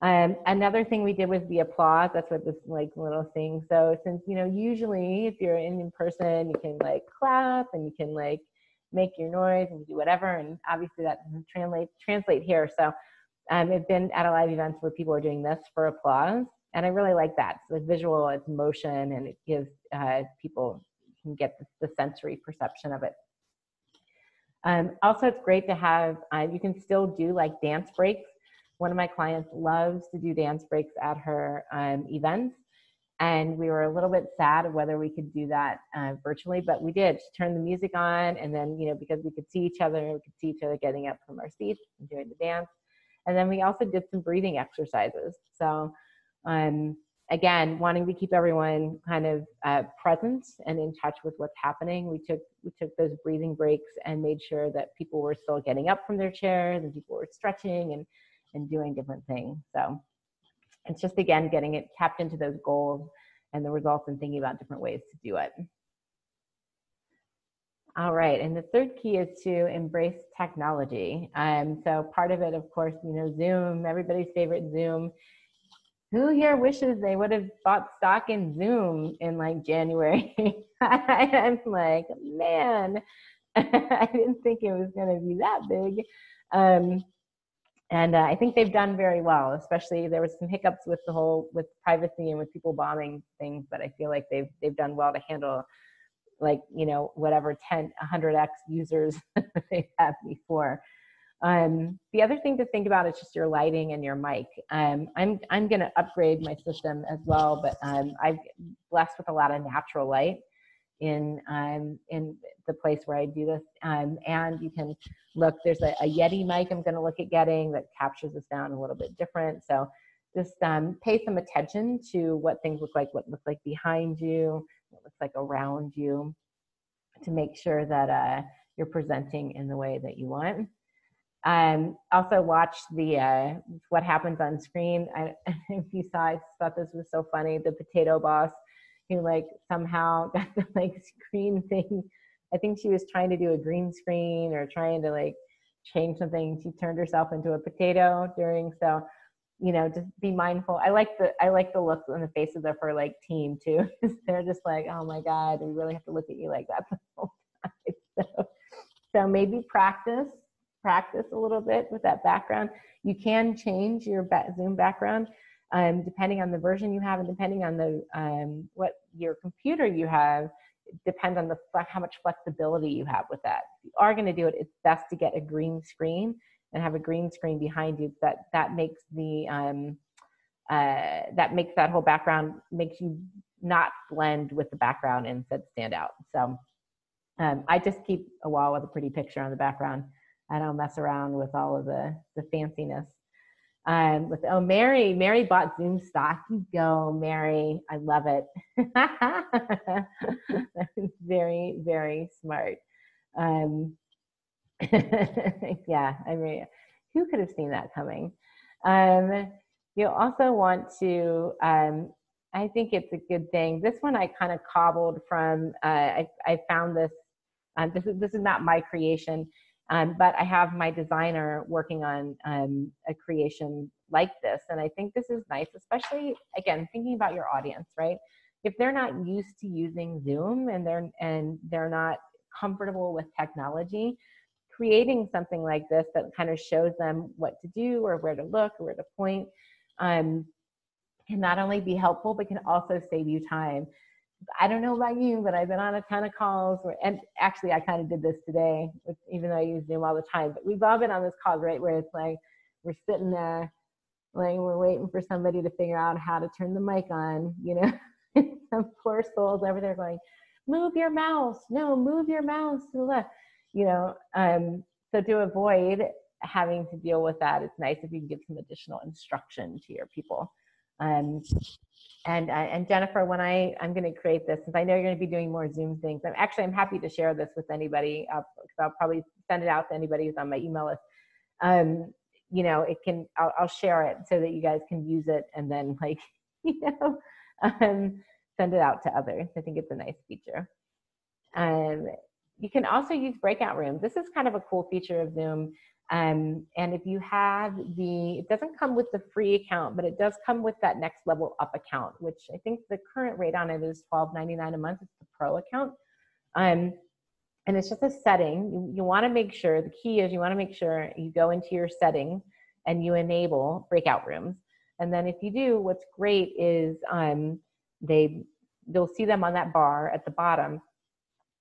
um, another thing we did was the applause that's what this like little thing so since you know usually if you're in, person you can like clap and you can like make your noise and do whatever and obviously that translate translate here so um, i've been at a live events where people are doing this for applause and I really like that. The visual, it's motion, and it gives uh, people can get the, the, sensory perception of it. Um, also, it's great to have. Uh, you can still do like dance breaks. One of my clients loves to do dance breaks at her um, events, and we were a little bit sad of whether we could do that uh, virtually, but we did. She turned the music on, and then you know because we could see each other, we could see each other getting up from our seats and doing the dance, and then we also did some breathing exercises. So um, again, wanting to keep everyone kind of uh, present and in touch with what's happening, we took we took those breathing breaks and made sure that people were still getting up from their chairs and people were stretching and and doing different things. So it's just again getting it tapped into those goals and the results and thinking about different ways to do it. All right, and the third key is to embrace technology. Um, so part of it, of course, you know, Zoom, everybody's favorite Zoom who here wishes they would have bought stock in Zoom in like January? I'm like, man, I didn't think it was going to be that big. Um, and uh, I think they've done very well. Especially there was some hiccups with the whole with privacy and with people bombing things, but I feel like they've they've done well to handle like you know whatever 10 100x users they've had before um, the other thing to think about is just your lighting and your mic. Um, I'm I'm going to upgrade my system as well, but um, I'm blessed with a lot of natural light in um, in the place where I do this. Um, and you can look. There's a, a Yeti mic I'm going to look at getting that captures the sound a little bit different. So just um, pay some attention to what things look like, what looks like behind you, what looks like around you, to make sure that uh, you're presenting in the way that you want. Um, also watch the uh, what happens on screen. I, if you saw, I thought this was so funny. The potato boss, who like somehow got the like screen thing. I think she was trying to do a green screen or trying to like change something. She turned herself into a potato during. So, you know, just be mindful. I like the I like the look on the faces of her like team too. They're just like, oh my god, we really have to look at you like that the whole time. So, so maybe practice practice a little bit with that background. You can change your Zoom background um, depending on the version you have and depending on the um, what your computer you have. depends on the how much flexibility you have with that. If you are going to do it, it's best to get a green screen and have a green screen behind you. That that makes the um, uh, that makes that whole background makes you not blend with the background and instead stand out. So um, I just keep a wall with a pretty picture on the background. I don't mess around with all of the the fanciness. Um, with oh Mary, Mary bought Zoom stock. You go, Mary. I love it. very, very smart. Um, yeah, I mean, who could have seen that coming? Um, you also want to. Um, I think it's a good thing. This one I kind of cobbled from. Uh, I, I found this. Um, this is this is not my creation. Um, but I have my designer working on um, a creation like this. And I think this is nice, especially again, thinking about your audience, right? If they're not used to using Zoom and they're and they're not comfortable with technology, creating something like this that kind of shows them what to do or where to look or where to point um, can not only be helpful but can also save you time I don't know about you, but I've been on a ton of calls where, and actually I kind of did this today, which, even though I use Zoom all the time, but we've all been on this call, right? Where it's like, we're sitting there, like we're waiting for somebody to figure out how to turn the mic on, you know, some poor souls over there going, move your mouse. No, move your mouse to the left, you know? Um, so to avoid having to deal with that, it's nice if you can give some additional instruction to your people Um, and uh, and Jennifer, when I I'm going to create this, since I know you're going to be doing more Zoom things, I'm actually I'm happy to share this with anybody because I'll probably send it out to anybody who's on my email list. Um, you know, it can I'll, I'll share it so that you guys can use it and then like you know um, send it out to others. I think it's a nice feature. Um, you can also use breakout rooms. This is kind of a cool feature of Zoom. Um, and if you have the, it doesn't come with the free account, but it does come with that next level up account, which I think the current rate on it is $12.99 a month. It's the pro account. Um, and it's just a setting. You, you want to make sure, the key is you want to make sure you go into your settings and you enable breakout rooms. And then if you do, what's great is um, they, you'll see them on that bar at the bottom.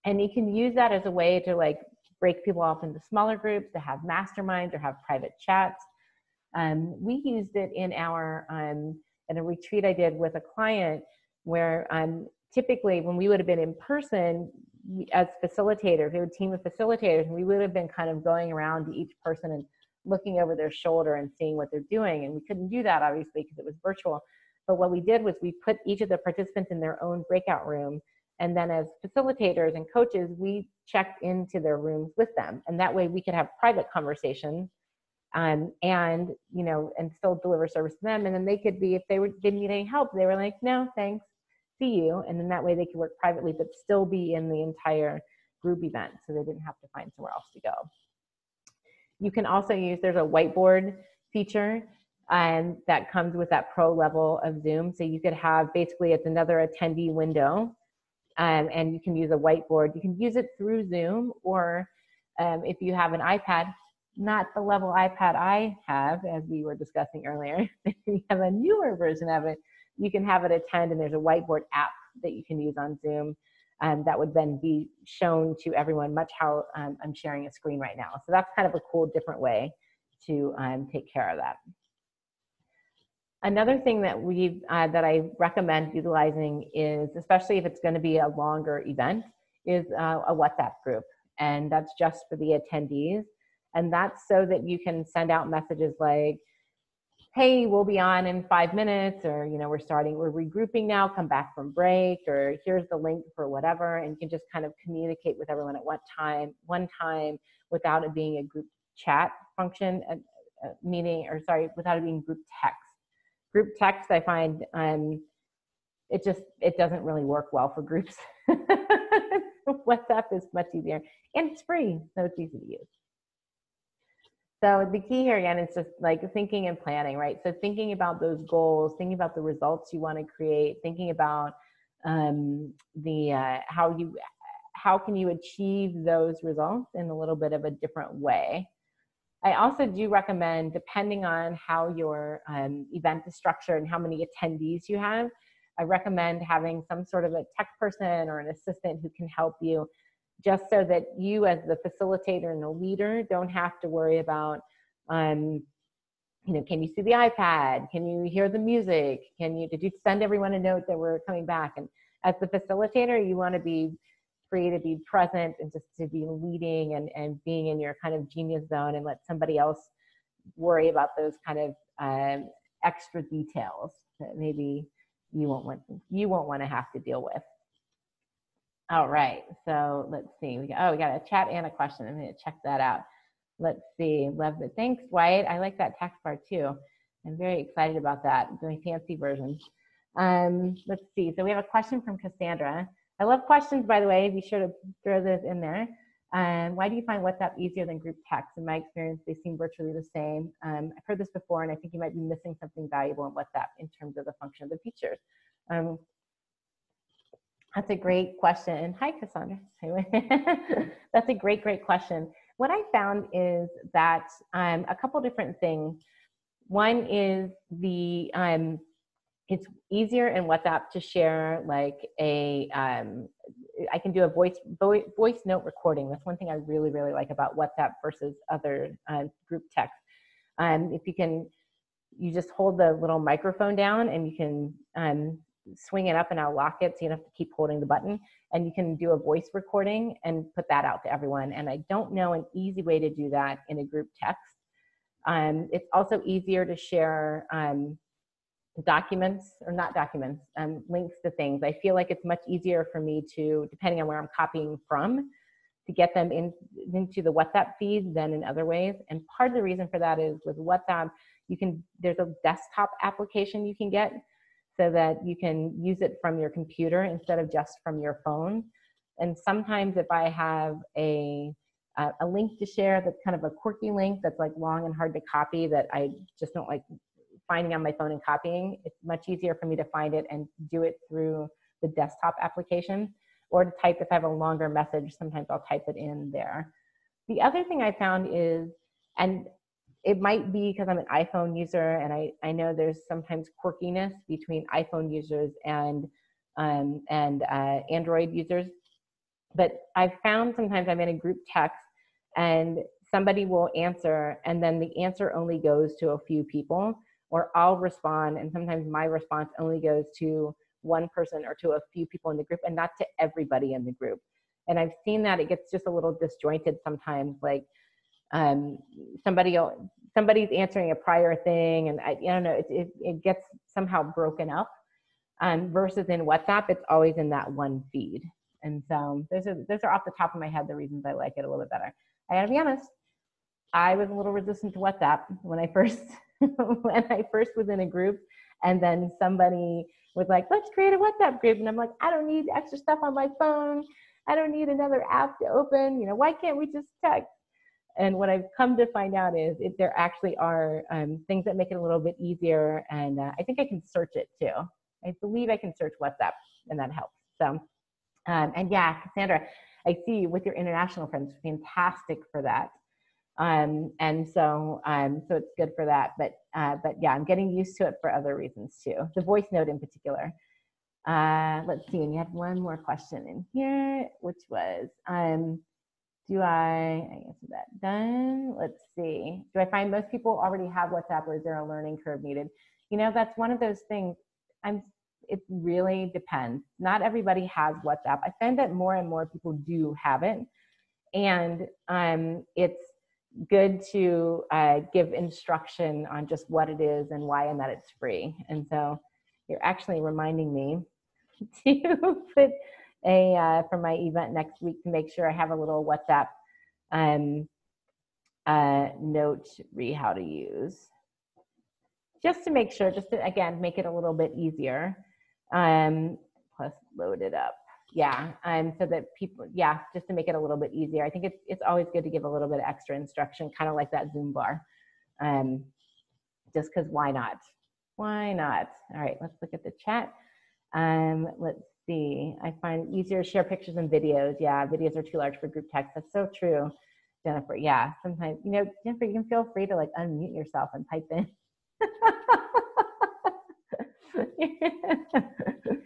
And you can use that as a way to like break people off into smaller groups to have masterminds or have private chats. Um, we used it in our um, in a retreat I did with a client where um, typically when we would have been in person as facilitators, we would team of facilitators, and we would have been kind of going around to each person and looking over their shoulder and seeing what they're doing. And we couldn't do that obviously because it was virtual. But what we did was we put each of the participants in their own breakout room and then as facilitators and coaches, we checked into their rooms with them. And that way we could have private conversations um, and, you know, and still deliver service to them. And then they could be, if they were, didn't need any help, they were like, no, thanks, see you. And then that way they could work privately, but still be in the entire group event. So they didn't have to find somewhere else to go. You can also use, there's a whiteboard feature and that comes with that pro level of Zoom. So you could have basically it's another attendee window um, and you can use a whiteboard. You can use it through Zoom, or um, if you have an iPad, not the level iPad I have, as we were discussing earlier, if you have a newer version of it, you can have it attend, and there's a whiteboard app that you can use on Zoom. Um, that would then be shown to everyone, much how um, I'm sharing a screen right now. So that's kind of a cool, different way to um, take care of that. Another thing that we uh, that I recommend utilizing is, especially if it's going to be a longer event, is uh, a WhatsApp group, and that's just for the attendees, and that's so that you can send out messages like, "Hey, we'll be on in five minutes," or you know, "We're starting, we're regrouping now. Come back from break," or "Here's the link for whatever," and you can just kind of communicate with everyone at one time, one time, without it being a group chat function, uh, uh, meaning, or sorry, without it being group text group text i find um, it just it doesn't really work well for groups. Whatsapp is much easier. And it's free so it's easy to use. So the key here again is just like thinking and planning right? So thinking about those goals thinking about the results you want to create thinking about um, the uh, how you how can you achieve those results in a little bit of a different way I also do recommend, depending on how your um, event is structured and how many attendees you have, I recommend having some sort of a tech person or an assistant who can help you just so that you as the facilitator and the leader don't have to worry about um, you know can you see the ipad? Can you hear the music? Can you did you send everyone a note that we're coming back? And as the facilitator you want to be free to be present and just to be leading and, and being in your kind of genius zone and let somebody else worry about those kind of um, extra details that maybe you won't want you won't want to have to deal with. All right, so let's see. We got, oh, we got a chat and a question. I'm going to check that out. Let's see. Love it. Thanks, White. I like that text bar too. I'm very excited about that. Doing fancy versions. Um, let's see. So we have a question from Cassandra. I love questions, by the way. Be sure to throw those in there. Um, why do you find WhatsApp easier than group text? In my experience, they seem virtually the same. Um, I've heard this before, and I think you might be missing something valuable in WhatsApp in terms of the function of the features. Um, that's a great question. Hi, Cassandra. that's a great, great question. What I found is that um, a couple different things. One is the um, it's easier in WhatsApp to share like a um, I can do a voice voice note recording. That's one thing I really really like about WhatsApp versus other uh, group text. Um, if you can, you just hold the little microphone down and you can um, swing it up and I'll lock it so you don't have to keep holding the button. And you can do a voice recording and put that out to everyone. And I don't know an easy way to do that in a group text. Um, it's also easier to share um, documents or not documents, um, links to things. I feel like it's much easier for me to, depending on where I'm copying from, to get them in, into the WhatsApp feed than in other ways. And part of the reason for that is with WhatsApp, you can, there's a desktop application you can get so that you can use it from your computer instead of just from your phone. And sometimes if I have a, a link to share that's kind of a quirky link that's like long and hard to copy that I just don't like finding on my phone and copying, it's much easier for me to find it and do it through the desktop application or to type if I have a longer message, sometimes I'll type it in there. The other thing I found is, and it might be because I'm an iPhone user and I, I know there's sometimes quirkiness between iPhone users and, um, and uh, Android users. But I've found sometimes I'm in a group text and somebody will answer and then the answer only goes to a few people or I'll respond, and sometimes my response only goes to one person or to a few people in the group and not to everybody in the group. And I've seen that it gets just a little disjointed sometimes, like um, somebody somebody's answering a prior thing, and I, I don't know, it, it, it gets somehow broken up. Um, versus in WhatsApp, it's always in that one feed. And so those are those are off the top of my head the reasons I like it a little bit better. I gotta be honest, I was a little resistant to WhatsApp when I first when I first was in a group, and then somebody was like, "Let's create a WhatsApp group," and I'm like, "I don't need extra stuff on my phone. I don't need another app to open. You know, why can't we just text?" And what I've come to find out is if there actually are um, things that make it a little bit easier, and uh, I think I can search it too. I believe I can search WhatsApp, and that helps. So, um, and yeah, Cassandra, I see with your international friends, fantastic for that. Um, and so, um, so it's good for that. But, uh, but yeah, I'm getting used to it for other reasons too. The voice note in particular. Uh, let's see, and you had one more question in here, which was, um, do I, I answer that done? Let's see. Do I find most people already have WhatsApp or is there a learning curve needed? You know, that's one of those things. I'm, it really depends. Not everybody has WhatsApp. I find that more and more people do have it. And um, it's good to uh, give instruction on just what it is and why and that it's free. And so you're actually reminding me to put a, uh, for my event next week to make sure I have a little WhatsApp um, uh, note re how to use. Just to make sure, just to, again, make it a little bit easier. Um, plus load it up yeah um, so that people yeah just to make it a little bit easier i think it's, it's always good to give a little bit of extra instruction kind of like that zoom bar. Um, just because why not? Why not? All right let's look at the chat. Um, let's see i find easier to share pictures and videos. Yeah videos are too large for group text. That's so true. Jennifer yeah sometimes you know jennifer you can feel free to like unmute yourself and type in.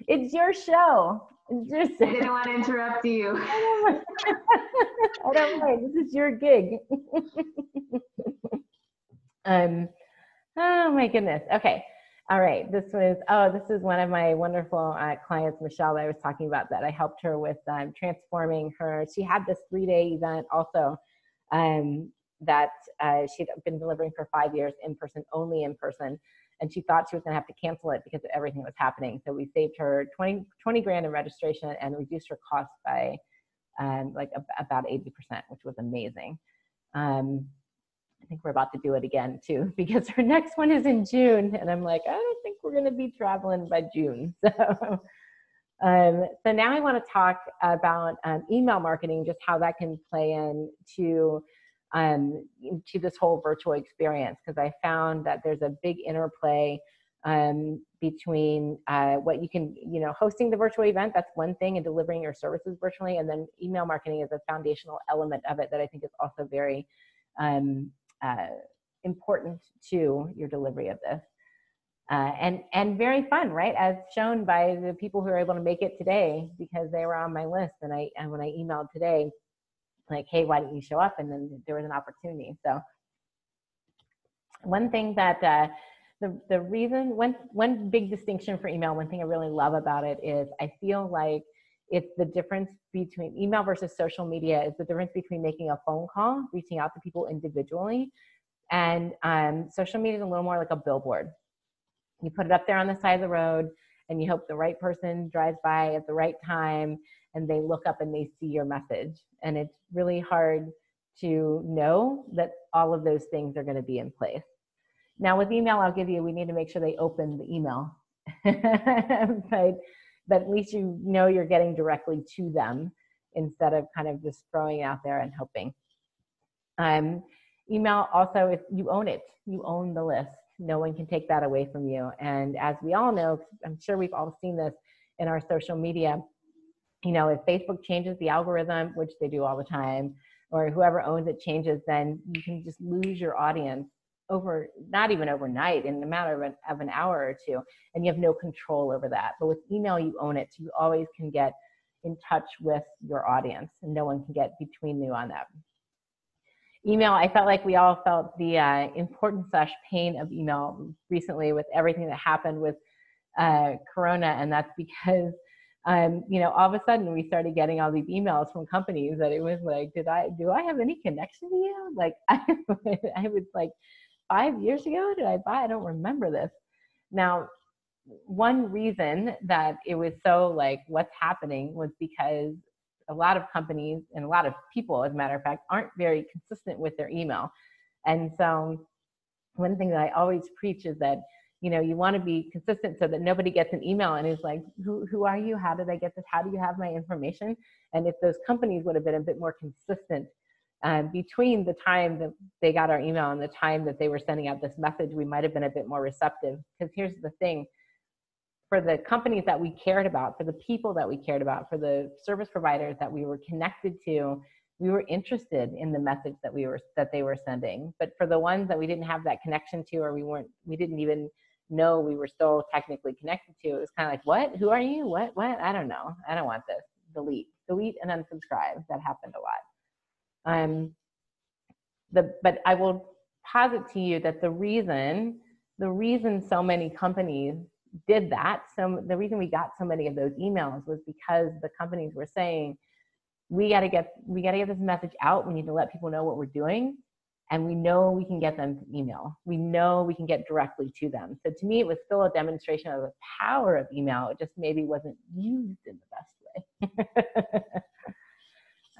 It's your show just I didn't want to interrupt you. I don't mind. This is your gig. um, oh my goodness. Okay. All right. This was, oh, this is one of my wonderful uh, clients, Michelle, that I was talking about that I helped her with um, transforming her. She had this three day event also um, that uh, she'd been delivering for five years in person, only in person and she thought she was going to have to cancel it because everything was happening. So we saved her 20, 20 grand in registration and reduced her cost by um, like about 80%, which was amazing. Um, I think we're about to do it again too because her next one is in June, and I'm like, I don't think we're going to be traveling by June. So, um, so now I want to talk about um, email marketing, just how that can play into um, to this whole virtual experience because I found that there's a big interplay um, between uh, what you can, you know, hosting the virtual event, that's one thing, and delivering your services virtually. And then email marketing is a foundational element of it that I think is also very um, uh, important to your delivery of this. Uh, and and very fun, right? As shown by the people who are able to make it today because they were on my list. And I and when I emailed today, like, hey, why didn't you show up? And then there was an opportunity. So one thing that uh, the, the reason, one, one big distinction for email, one thing I really love about it is I feel like it's the difference between email versus social media is the difference between making a phone call, reaching out to people individually, and um, social media is a little more like a billboard. You put it up there on the side of the road and you hope the right person drives by at the right time and they look up and they see your message. And it's really hard to know that all of those things are going to be in place. Now, with email, I'll give you, we need to make sure they open the email. but, but at least you know you're getting directly to them instead of kind of just throwing it out there and hoping. Um, email also, if you own it, you own the list. No one can take that away from you. And as we all know, I'm sure we've all seen this in our social media. You know, if Facebook changes the algorithm, which they do all the time, or whoever owns it changes, then you can just lose your audience over, not even overnight, in a matter of an, of an hour or two, and you have no control over that. But with email, you own it. So you always can get in touch with your audience, and no one can get between you on that email i felt like we all felt the uh, importance slash pain of email recently with everything that happened with uh, corona. And that's because um, you know all of a sudden we started getting all these emails from companies that it was like did i do i have any connection to you? Like i, I was like five years ago? Did i buy i don't remember this. Now one reason that it was so like what's happening was because a lot of companies and a lot of people, as a matter of fact, aren't very consistent with their email. And so, one thing that I always preach is that you know you want to be consistent so that nobody gets an email and is like who, who are you? How did i get this? How do you have my information? And if those companies would have been a bit more consistent um, between the time that they got our email and the time that they were sending out this message we might have been a bit more receptive. Because here's the thing for the companies that we cared about, for the people that we cared about, for the service providers that we were connected to, we were interested in the message that we were that they were sending. But for the ones that we didn't have that connection to, or we weren't, we didn't even know we were still technically connected to, it was kind of like, what? Who are you? What? What? I don't know. I don't want this. Delete, delete, and unsubscribe. That happened a lot. Um, the but I will posit to you that the reason the reason so many companies did that, so the reason we got so many of those emails was because the companies were saying, we got to get we got to get this message out. We need to let people know what we're doing, and we know we can get them email. We know we can get directly to them. So to me, it was still a demonstration of the power of email. It just maybe wasn't used in the best way.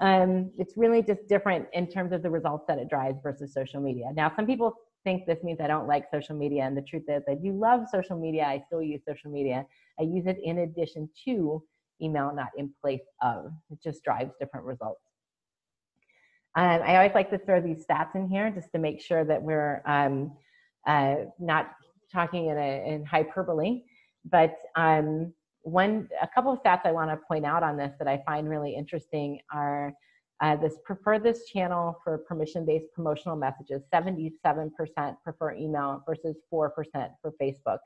um, it's really just different in terms of the results that it drives versus social media. Now, some people think this means I don't like social media. And the truth is, I do love social media. I still use social media. I use it in addition to email, not in place of. It just drives different results. Um, I always like to throw these stats in here just to make sure that we're um, uh, not talking in, a, in hyperbole. But um, one, a couple of stats I want to point out on this that I find really interesting are uh, this prefer this channel for permission-based promotional messages. 77% prefer email versus 4% for Facebook.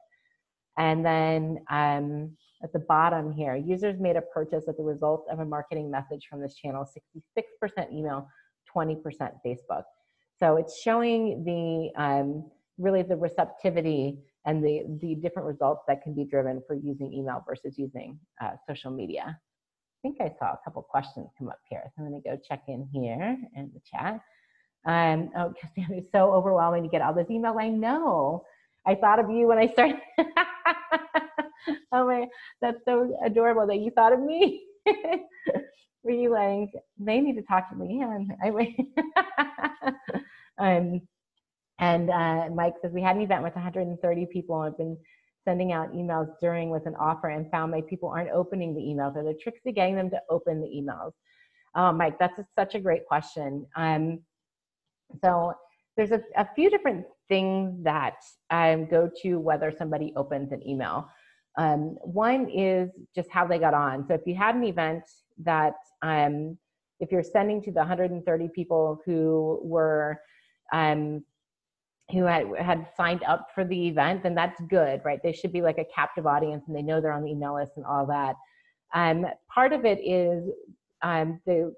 And then um, at the bottom here, users made a purchase as a result of a marketing message from this channel, 66% email, 20% Facebook. So it's showing the um, really the receptivity and the, the different results that can be driven for using email versus using uh, social media. I think I saw a couple questions come up here. So I'm going to go check in here in the chat. Um, oh, Cassandra, it's so overwhelming to get all those emails. I know. I thought of you when I started. oh my, that's so adorable that you thought of me. Were you like, they need to talk to LeeAnn? I um, and uh, Mike says we had an event with 130 people and have been sending out emails during with an offer and found my people aren't opening the emails? Are there tricks to getting them to open the emails? Oh, Mike, that's a, such a great question. Um, so there's a, a, few different things that um, go to whether somebody opens an email. Um, one is just how they got on. So if you had an event that, um, if you're sending to the 130 people who were um, who had, had signed up for the event, then that's good, right? They should be like a captive audience and they know they're on the email list and all that. Um, part of it is um, the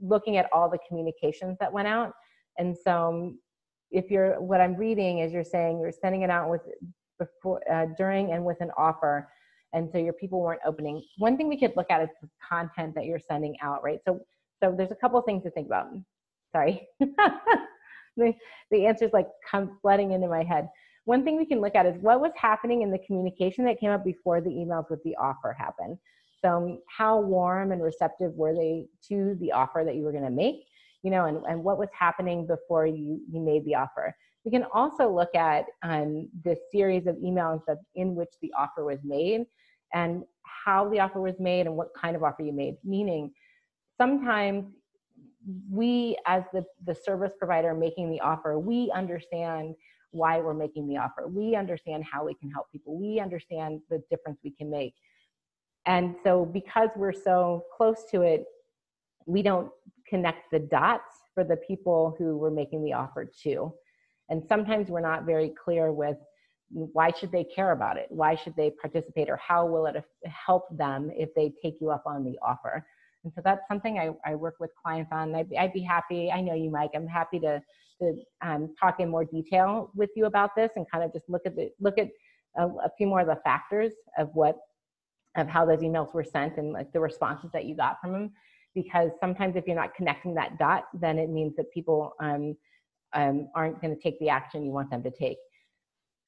looking at all the communications that went out. And so if you're, what I'm reading is you're saying you're sending it out with before, uh, during and with an offer. And so your people weren't opening. One thing we could look at is the content that you're sending out, right? So, so there's a couple things to think about. Sorry. the, the answers like come flooding into my head. one thing we can look at is what was happening in the communication that came up before the emails with the offer happened. So um, how warm and receptive were they to the offer that you were going to make, you know, and, and what was happening before you, you made the offer. We can also look at um, the series of emails that, in which the offer was made and how the offer was made and what kind of offer you made. Meaning, sometimes we, as the, the service provider making the offer, we understand why we're making the offer. We understand how we can help people. We understand the difference we can make. And so, because we're so close to it, we don't connect the dots for the people who we're making the offer to. And sometimes we're not very clear with why should they care about it? Why should they participate? Or how will it help them if they take you up on the offer? And so that's something I, I work with clients on. I'd, I'd be happy, I know you, Mike, I'm happy to, to um, talk in more detail with you about this and kind of just look at the, look at a, a few more of the factors of what, of how those emails were sent and like the responses that you got from them. Because sometimes if you're not connecting that dot, then it means that people um, um, aren't going to take the action you want them to take.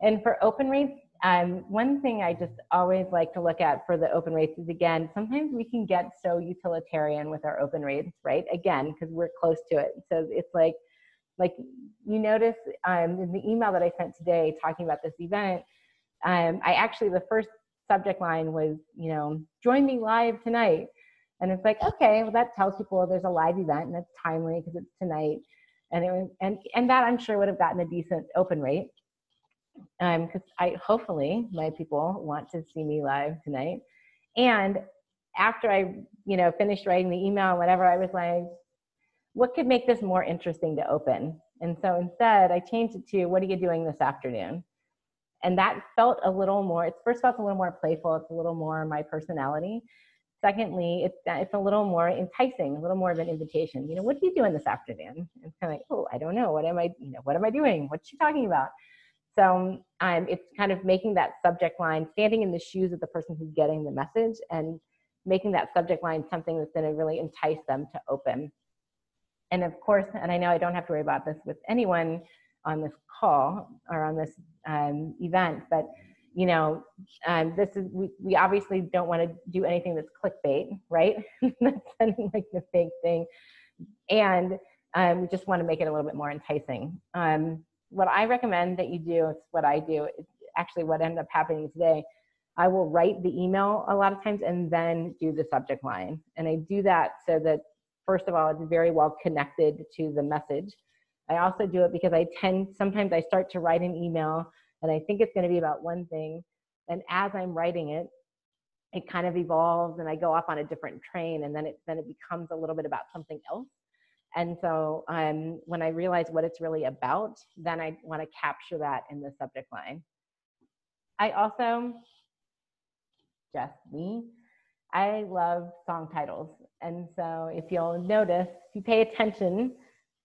And for open rates, um, one thing I just always like to look at for the open rates is again, sometimes we can get so utilitarian with our open rates, right? Again, because we're close to it. So it's like, like you notice um, in the email that I sent today talking about this event, um, I actually, the first subject line was, you know, join me live tonight. And it's like, okay, well, that tells people there's a live event and it's timely because it's tonight. And, it was, and, and that I'm sure would have gotten a decent open rate because um, I hopefully my people want to see me live tonight. And after I, you know, finished writing the email, and whatever, I was like, what could make this more interesting to open? And so instead, I changed it to, what are you doing this afternoon? And that felt a little more. It's first of all, it's a little more playful. It's a little more my personality. Secondly, it's it's a little more enticing, a little more of an invitation. You know, what are you doing this afternoon? And it's kind of like, oh, I don't know. What am I? You know, what am I doing? What's she talking about? So um, it's kind of making that subject line, standing in the shoes of the person who's getting the message and making that subject line something that's going to really entice them to open. And of course, and I know I don't have to worry about this with anyone on this call or on this um, event, but you know, um, this is we, we obviously don't want to do anything that's clickbait, right? that's like the big thing, and um, we just want to make it a little bit more enticing. Um, what I recommend that you do, it's what I do, it's actually what ended up happening today. I will write the email a lot of times and then do the subject line. And I do that so that, first of all, it's very well connected to the message. I also do it because I tend, sometimes I start to write an email and I think it's going to be about one thing. And as I'm writing it, it kind of evolves and I go off on a different train and then it, then it becomes a little bit about something else. And so um, when I realize what it's really about, then I want to capture that in the subject line. I also, just me, I love song titles. And so if you'll notice, if you pay attention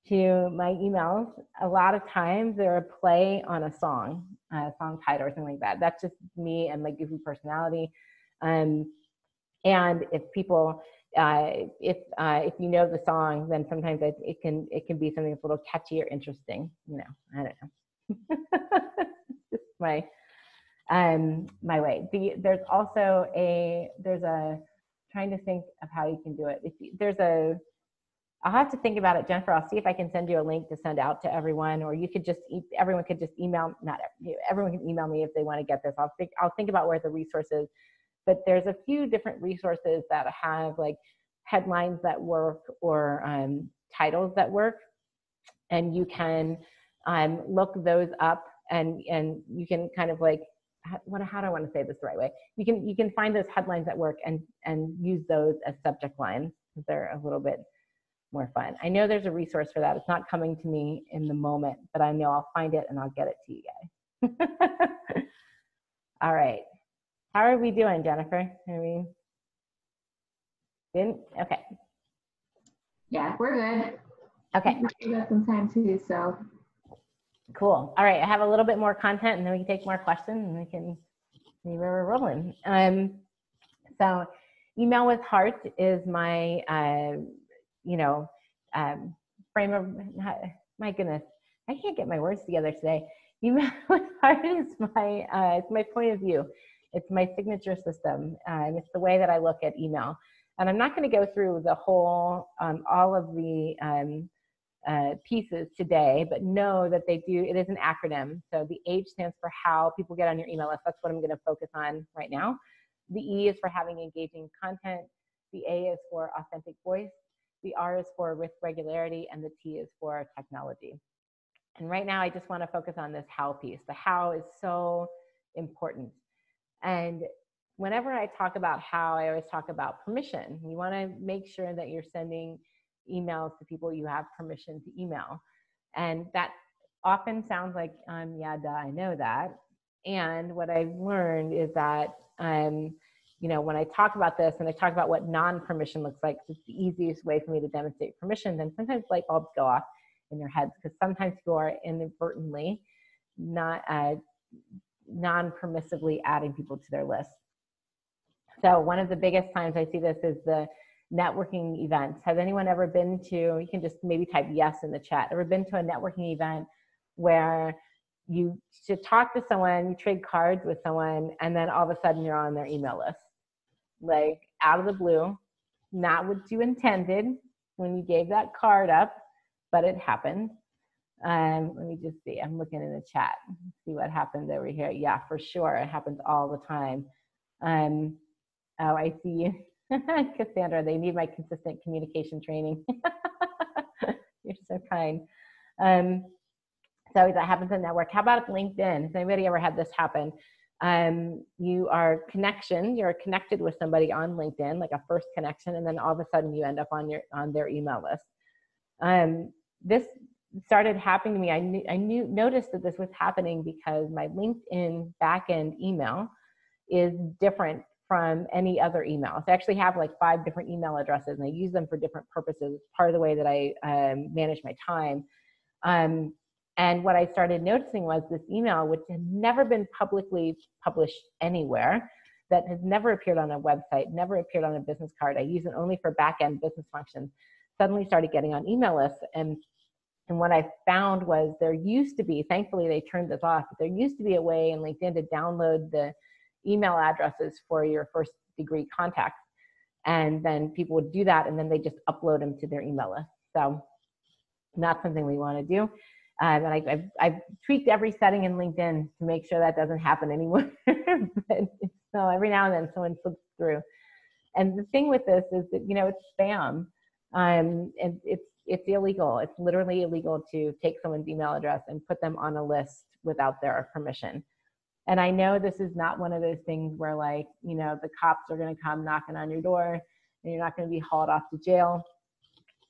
to my emails, a lot of times they're a play on a song, a song title or something like that. That's just me and my goofy personality. Um, and if people uh, if uh, if you know the song, then sometimes it, it, can it can be something that's a little catchy or interesting. You know, I don't know. my um my way. The, there's also a there's a trying to think of how you can do it. If you, there's a I'll have to think about it, Jennifer. I'll see if I can send you a link to send out to everyone, or you could just everyone could just email. Not everyone can email me if they want to get this. I'll think I'll think about where the resources but there's a few different resources that have like headlines that work or um, titles that work and you can um, look those up and and you can kind of like what how do I want to say this the right way? You can you can find those headlines that work and and use those as subject lines because they're a little bit more fun. I know there's a resource for that. It's not coming to me in the moment, but I know I'll find it and I'll get it to you guys. All right. How are we doing, Jennifer? Are we good? Okay. Yeah, we're good. Okay. We got some time too, so. Cool. All right, I have a little bit more content and then we can take more questions and we can see where we're rolling. Um, so email with heart is my, uh, you know, um, frame of, my goodness, I can't get my words together today. Email with heart is my uh, it's my point of view. It's my signature system. and it's the way that I look at email. And I'm not going to go through the whole um, all of the um, uh, pieces today, but know that they do. It is an acronym. So the H stands for how people get on your email list. That's what I'm going to focus on right now. The E is for having engaging content. The A is for authentic voice. The R is for with regularity, and the T is for technology. And right now, I just want to focus on this how piece. The how is so important. And whenever I talk about how, I always talk about permission. You want to make sure that you're sending emails to people you have permission to email. And that often sounds like, um, yeah, duh, I know that. And what I've learned is that, um, you know, when I talk about this and I talk about what non-permission looks like, it's the easiest way for me to demonstrate permission, then sometimes light bulbs go off in your heads because sometimes you are inadvertently not uh, non-permissively adding people to their list. So one of the biggest times I see this is the networking events. Has anyone ever been to, you can just maybe type yes in the chat, ever been to a networking event where you should talk to someone, you trade cards with someone, and then all of a sudden you're on their email list. Like out of the blue, not what you intended when you gave that card up, but it happened. Um, let me just see. I'm looking in the chat. See what happens over here. Yeah, for sure. It happens all the time. Um, oh, I see. Cassandra, they need my consistent communication training. You're so kind. Um, so that happens in network. How about LinkedIn? Has anybody ever had this happen? Um, you are connection, you're connected with somebody on LinkedIn, like a first connection, and then all of a sudden you end up on your on their email list. Um, this started happening to me. I knew I knew noticed that this was happening because my LinkedIn backend email is different from any other email. So I actually have like five different email addresses and I use them for different purposes. It's part of the way that I um, manage my time. Um, and what I started noticing was this email, which had never been publicly published anywhere, that has never appeared on a website, never appeared on a business card. I use it only for back end business functions. Suddenly started getting on email lists. And, and what I found was there used to be, thankfully they turned this off, but there used to be a way in LinkedIn to download the email addresses for your first degree contacts. And then people would do that and then they just upload them to their email list. So not something we want to do. Um, and I, have I've tweaked every setting in LinkedIn to make sure that doesn't happen anymore. so every now and then someone slips through. And the thing with this is that, you know, it's spam. Um, and it's, it's illegal. It's literally illegal to take someone's email address and put them on a list without their permission. And I know this is not one of those things where, like, you know, the cops are going to come knocking on your door and you're not going to be hauled off to jail.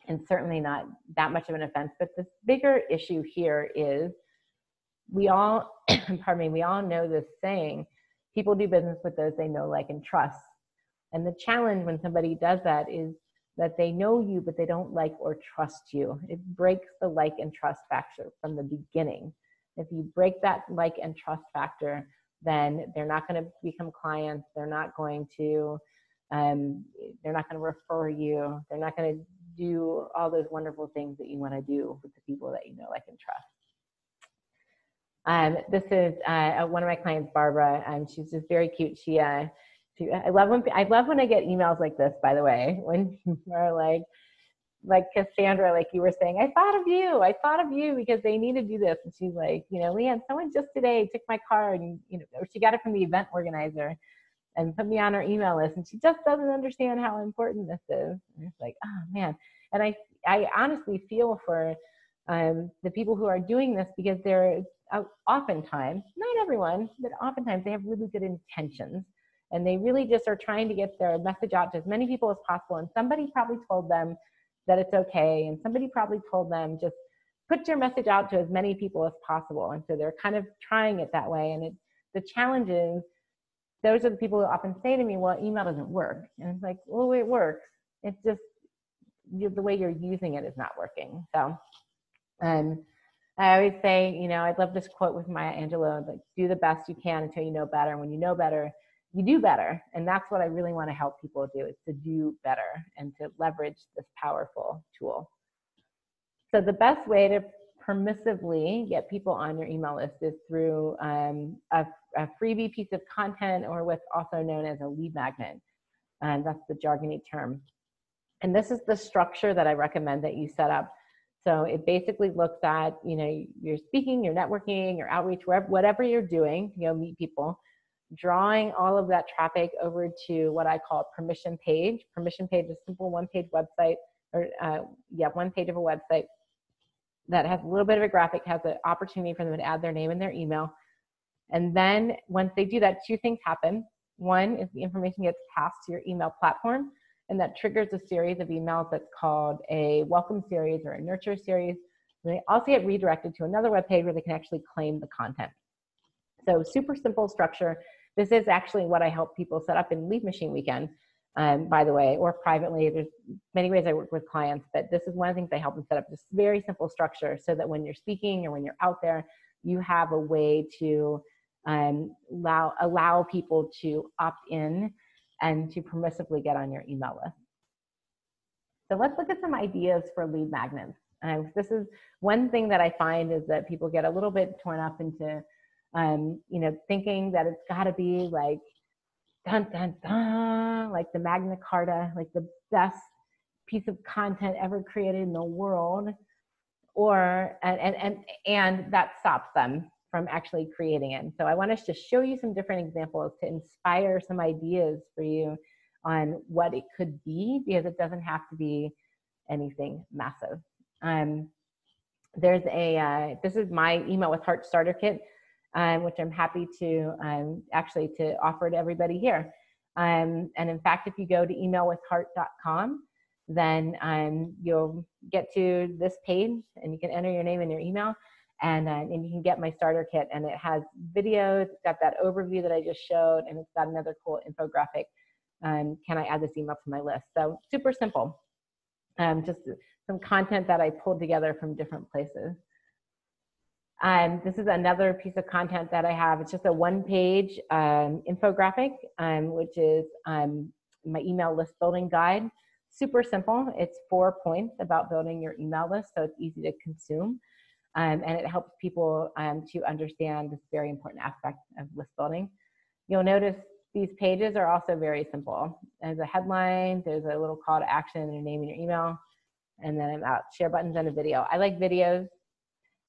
And certainly not that much of an offense. But the bigger issue here is we all, pardon me, we all know this saying people do business with those they know, like, and trust. And the challenge when somebody does that is that they know you, but they don't like or trust you. It breaks the like and trust factor from the beginning. If you break that like and trust factor, then they're not going to become clients. They're not going to, um, they're not going to refer you. They're not going to do all those wonderful things that you want to do with the people that you know, like, and trust. Um, this is uh, one of my clients, Barbara. Um, she's just very cute. She, uh, I love when I love when I get emails like this. By the way, when people are like, like Cassandra, like you were saying, I thought of you. I thought of you because they need to do this. And she's like, you know, LeeAnn, someone just today took my card and, you know, she got it from the event organizer and put me on her email list. And she just doesn't understand how important this is. And it's like, oh man. And I, I honestly feel for um, the people who are doing this because they're uh, oftentimes, not everyone, but oftentimes they have really good intentions. And they really just are trying to get their message out to as many people as possible. And somebody probably told them, that it's okay. And somebody probably told them just put your message out to as many people as possible. And so they're kind of trying it that way. And it, the challenge is those are the people who often say to me, well, email doesn't work. And it's like, well, it works. It's just the way you're using it is not working. So, um, I always say, you know, I love this quote with Maya Angelou, like, do the best you can until you know better. And when you know better, you do better. And that's what I really want to help people do is to do better and to leverage this powerful tool. So the best way to permissively get people on your email list is through um, a, a, freebie piece of content or what's also known as a lead magnet. And that's the jargony term. And this is the structure that I recommend that you set up. So it basically looks at, you know, you're speaking, you're networking, your outreach, whatever you're doing, you know, meet people, drawing all of that traffic over to what I call permission page. Permission page is a simple one page website or uh, yeah, one page of a website that has a little bit of a graphic, has an opportunity for them to add their name and their email. And then once they do that, two things happen. One is the information gets passed to your email platform, and that triggers a series of emails that's called a welcome series or a nurture series. And they also get redirected to another web page where they can actually claim the content. So super simple structure. This is actually what I help people set up in Lead Machine Weekend um, by the way, or privately. There's many ways I work with clients, but this is one of the things I help them set up this very simple structure so that when you're speaking or when you're out there, you have a way to um, allow, allow people to opt in and to permissively get on your email list. So let's look at some ideas for lead magnets. Um, this is one thing that I find is that people get a little bit torn up into, um, you know, thinking that it's got to be like dun dun dun, like the Magna Carta, like the best piece of content ever created in the world, or and and and, and that stops them from actually creating it. So I want us to show you some different examples to inspire some ideas for you on what it could be, because it doesn't have to be anything massive. Um, there's a uh, this is my email with heart starter kit um, which I'm happy to um, actually to offer to everybody here. Um, and in fact, if you go to emailwithheart.com, then um, you'll get to this page and you can enter your name and your email and, uh, and you can get my starter kit and it has videos, it's got that overview that I just showed and it's got another cool infographic. Um, can I add this email to my list? So super simple. Um, just some content that I pulled together from different places. Um, this is another piece of content that I have. It's just a one page um, infographic, um, which is um, my email list building guide. Super simple. It's four points about building your email list, so it's easy to consume. Um, and it helps people um, to understand this very important aspect of list building. You'll notice these pages are also very simple. There's a headline, there's a little call to action, your name and your email, and then I'm out share buttons and a video. I like videos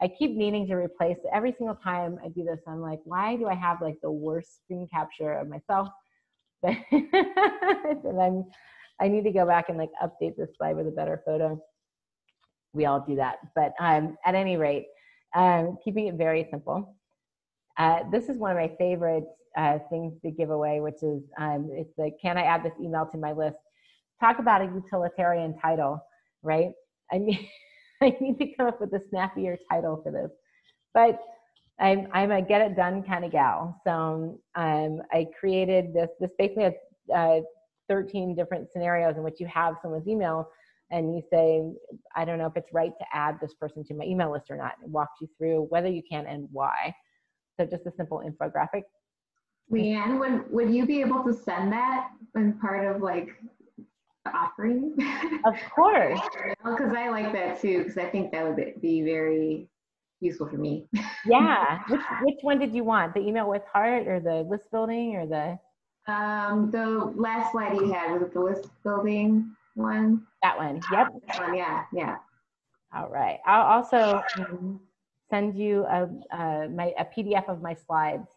I keep needing to replace every single time I do this. I'm like, why do I have like the worst screen capture of myself? and I'm, I need to go back and like update this slide with a better photo. We all do that, but um, at any rate, um, keeping it very simple. Uh, this is one of my favorite uh, things to give away, which is um, it's like, can I add this email to my list? Talk about a utilitarian title, right? I mean. I need to come up with a snappier title for this. But I'm, I'm a get it done kind of gal. So um, I created this, this basically has uh, 13 different scenarios in which you have someone's email and you say, I don't know if it's right to add this person to my email list or not. It walks you through whether you can and why. So just a simple infographic. LeeAnn, would, would you be able to send that in part of like offering. Of course. Because I like that too, because I think that would be very useful for me. yeah. Which, which one did you want? The email with heart or the list building or the? Um, the last slide you had was it the list building one? That one. Yep. That one, yeah, yeah. All right. I'll also um, send you a, uh, my, a PDF of my slides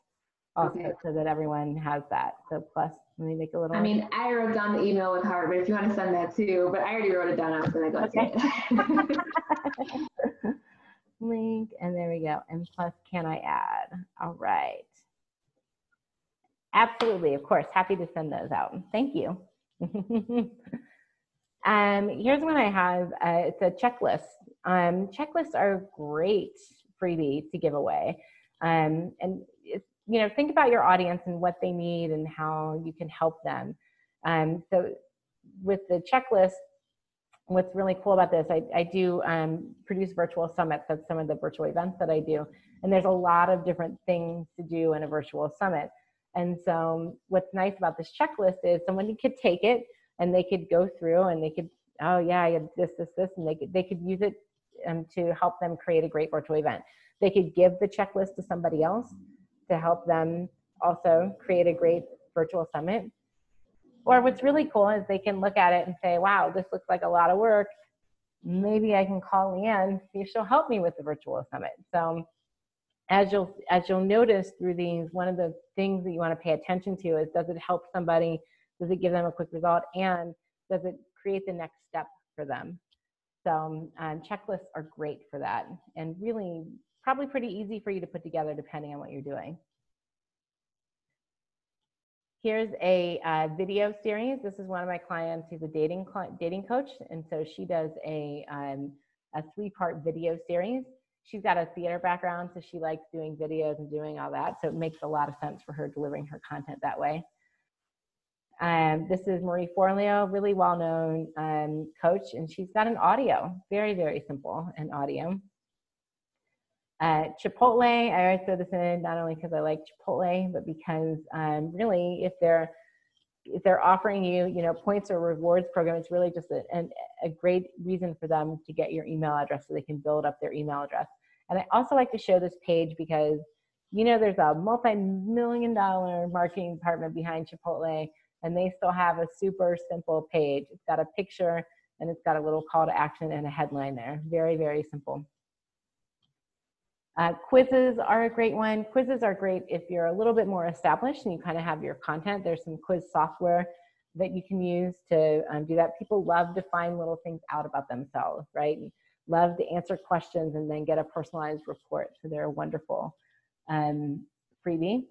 also okay. so that everyone has that. So plus let me make a little. I mean, I wrote down the email with heart, but if you want to send that too, but I already wrote it down. I was going to go okay. it. Link, and there we go. And plus, can I add? All right. Absolutely, of course. Happy to send those out. Thank you. um, here's one I have. Uh, it's a checklist. Um, checklists are great freebie to give away. Um, and it's you know think about your audience and what they need and how you can help them. Um, so with the checklist what's really cool about this i, I do um, produce virtual summits. That's some of the virtual events that i do. And there's a lot of different things to do in a virtual summit. And so what's nice about this checklist is someone could take it and they could go through and they could oh yeah i had this this this and they could they could use it um, to help them create a great virtual event. They could give the checklist to somebody else to help them also create a great virtual summit. Or what's really cool is they can look at it and say, wow, this looks like a lot of work. Maybe I can call LeeAnn, see if she'll help me with the virtual summit. So as you'll as you'll notice through these, one of the things that you want to pay attention to is does it help somebody? Does it give them a quick result? And does it create the next step for them? So um, checklists are great for that and really probably pretty easy for you to put together depending on what you're doing. Here's a uh, video series. This is one of my clients. He's a dating dating coach, and so she does a um, a three part video series. She's got a theater background, so she likes doing videos and doing all that. So it makes a lot of sense for her delivering her content that way. Um, this is Marie Forleo, really well known um, coach, and she's got an audio, very, very simple an audio. Uh, Chipotle, I always throw this in not only because I like Chipotle, but because um, really, if they're if they're offering you, you know, points or rewards program, it's really just a, a, a great reason for them to get your email address so they can build up their email address. And I also like to show this page because, you know, there's a multi-million dollar marketing department behind Chipotle, and they still have a super simple page. It's got a picture and it's got a little call to action and a headline there. Very, very simple. Uh, quizzes are a great one. Quizzes are great if you're a little bit more established and you kind of have your content. There's some quiz software that you can use to um, do that. People love to find little things out about themselves, right? Love to answer questions and then get a personalized report. So they're a wonderful um, freebie.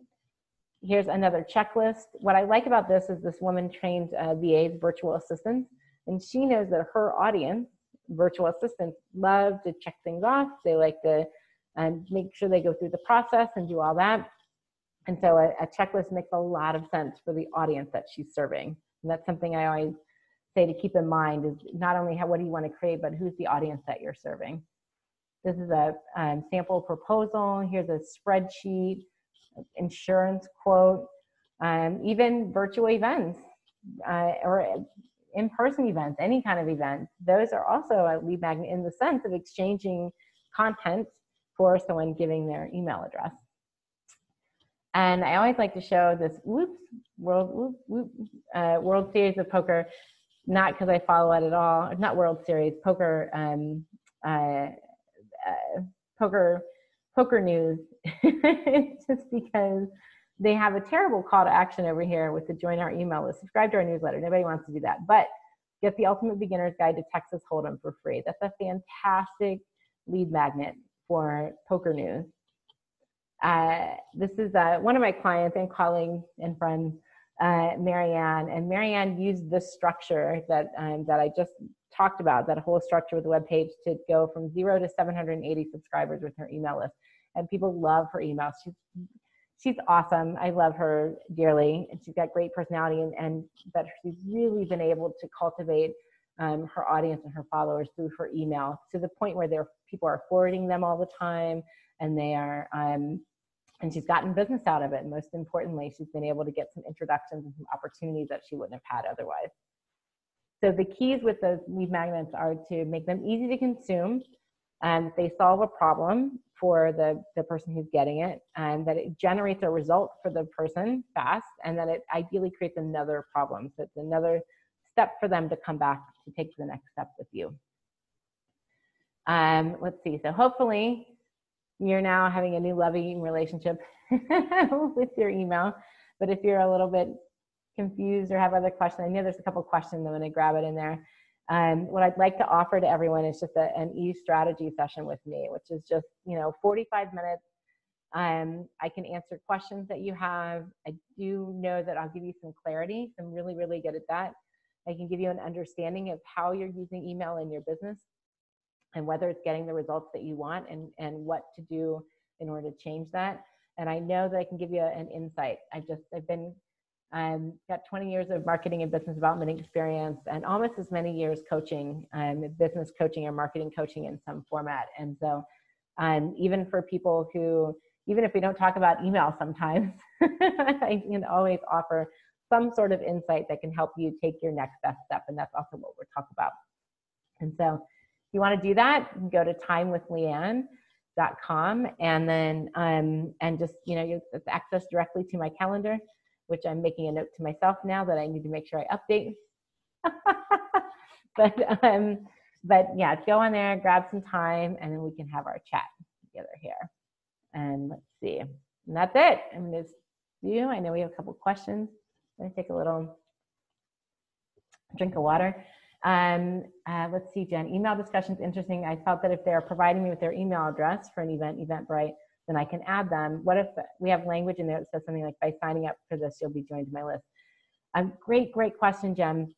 Here's another checklist. What I like about this is this woman trained uh, VAs, virtual assistants, and she knows that her audience, virtual assistants, love to check things off. They like to and make sure they go through the process and do all that. And so a, a, checklist makes a lot of sense for the audience that she's serving. And that's something I always say to keep in mind is not only how, what do you want to create, but who's the audience that you're serving. This is a um, sample proposal. Here's a spreadsheet, insurance quote, um, even virtual events uh, or in-person events, any kind of event. Those are also a lead magnet in the sense of exchanging content for someone giving their email address. And I always like to show this whoops world whoop, whoop, uh, World Series of Poker, not because I follow it at all, not World Series poker, um, uh, uh, poker, poker news. just because they have a terrible call to action over here with the join our email list, subscribe to our newsletter. Nobody wants to do that, but get the Ultimate Beginner's Guide to Texas Hold'em for free. That's a fantastic lead magnet for Poker News. Uh, this is uh, one of my clients and colleagues and friends, uh, Marianne, and Marianne used this structure that um, that I just talked about, that whole structure with the web page to go from zero to 780 subscribers with her email list. And people love her emails. She's she's awesome. I love her dearly, and she's got great personality, and, and that she's really been able to cultivate um, her audience and her followers through her email to the point where they're people are forwarding them all the time and they are um, and she's gotten business out of it. Most importantly she's been able to get some introductions and some opportunities that she wouldn't have had otherwise. So the keys with those lead magnets are to make them easy to consume and they solve a problem for the, the person who's getting it and that it generates a result for the person fast and that it ideally creates another problem. So it's another step for them to come back to take the next step with you um, let's see. So hopefully you're now having a new loving relationship with your email. But if you're a little bit confused or have other questions, I know there's a couple questions. I'm going to grab it in there. Um, what I'd like to offer to everyone is just a, an e-strategy session with me, which is just you know 45 minutes. Um, I can answer questions that you have. I do know that I'll give you some clarity. I'm really, really good at that. I can give you an understanding of how you're using email in your business and whether it's getting the results that you want and, and what to do in order to change that. And I know that I can give you an insight. I've just, I've been, i um, got 20 years of marketing and business development experience and almost as many years coaching, um, business coaching or marketing coaching in some format. And so, um, even for people who, even if we don't talk about email sometimes, I can always offer some sort of insight that can help you take your next best step. And that's also what we're talking about. And so if you want to do that, go to timewithleanne.com and then um, and just you know you access directly to my calendar, which I'm making a note to myself now that I need to make sure I update. but um, but yeah, go on there, grab some time, and then we can have our chat together here. And let's see, and that's it. I'm gonna do. I know we have a couple questions. Take a little drink of water. Um, uh, let's see, Jen. Email discussions interesting. I felt that if they're providing me with their email address for an event, Eventbrite, then I can add them. What if we have language in there that says something like, by signing up for this, you'll be joined to my list? Um, great, great question, Jen.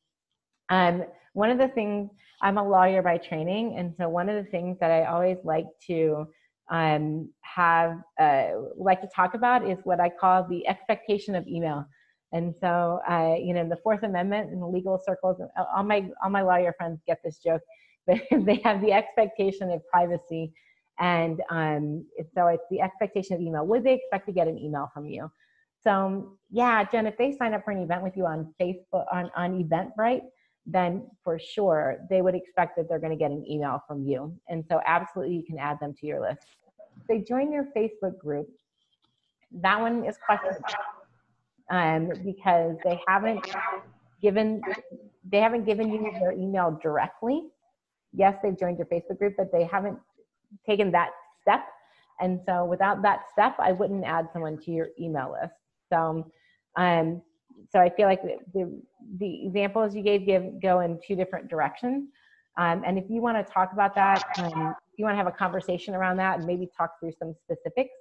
Um, one of the things, I'm a lawyer by training, and so one of the things that I always like to um, have, uh, like to talk about is what I call the expectation of email. And so, uh, you know, the Fourth Amendment in legal circles, all my all my lawyer friends get this joke, but they have the expectation of privacy, and um, so it's the expectation of email. Would they expect to get an email from you? So, yeah, Jen, if they sign up for an event with you on Facebook on on Eventbrite, then for sure they would expect that they're going to get an email from you. And so, absolutely, you can add them to your list. They join your Facebook group, that one is questionable um, because they haven't given they haven't given you their email directly. Yes, they've joined your Facebook group, but they haven't taken that step. And so without that step, I wouldn't add someone to your email list. So um, so I feel like the, the, examples you gave give go in two different directions. Um, and if you want to talk about that, um, if you want to have a conversation around that and maybe talk through some specifics,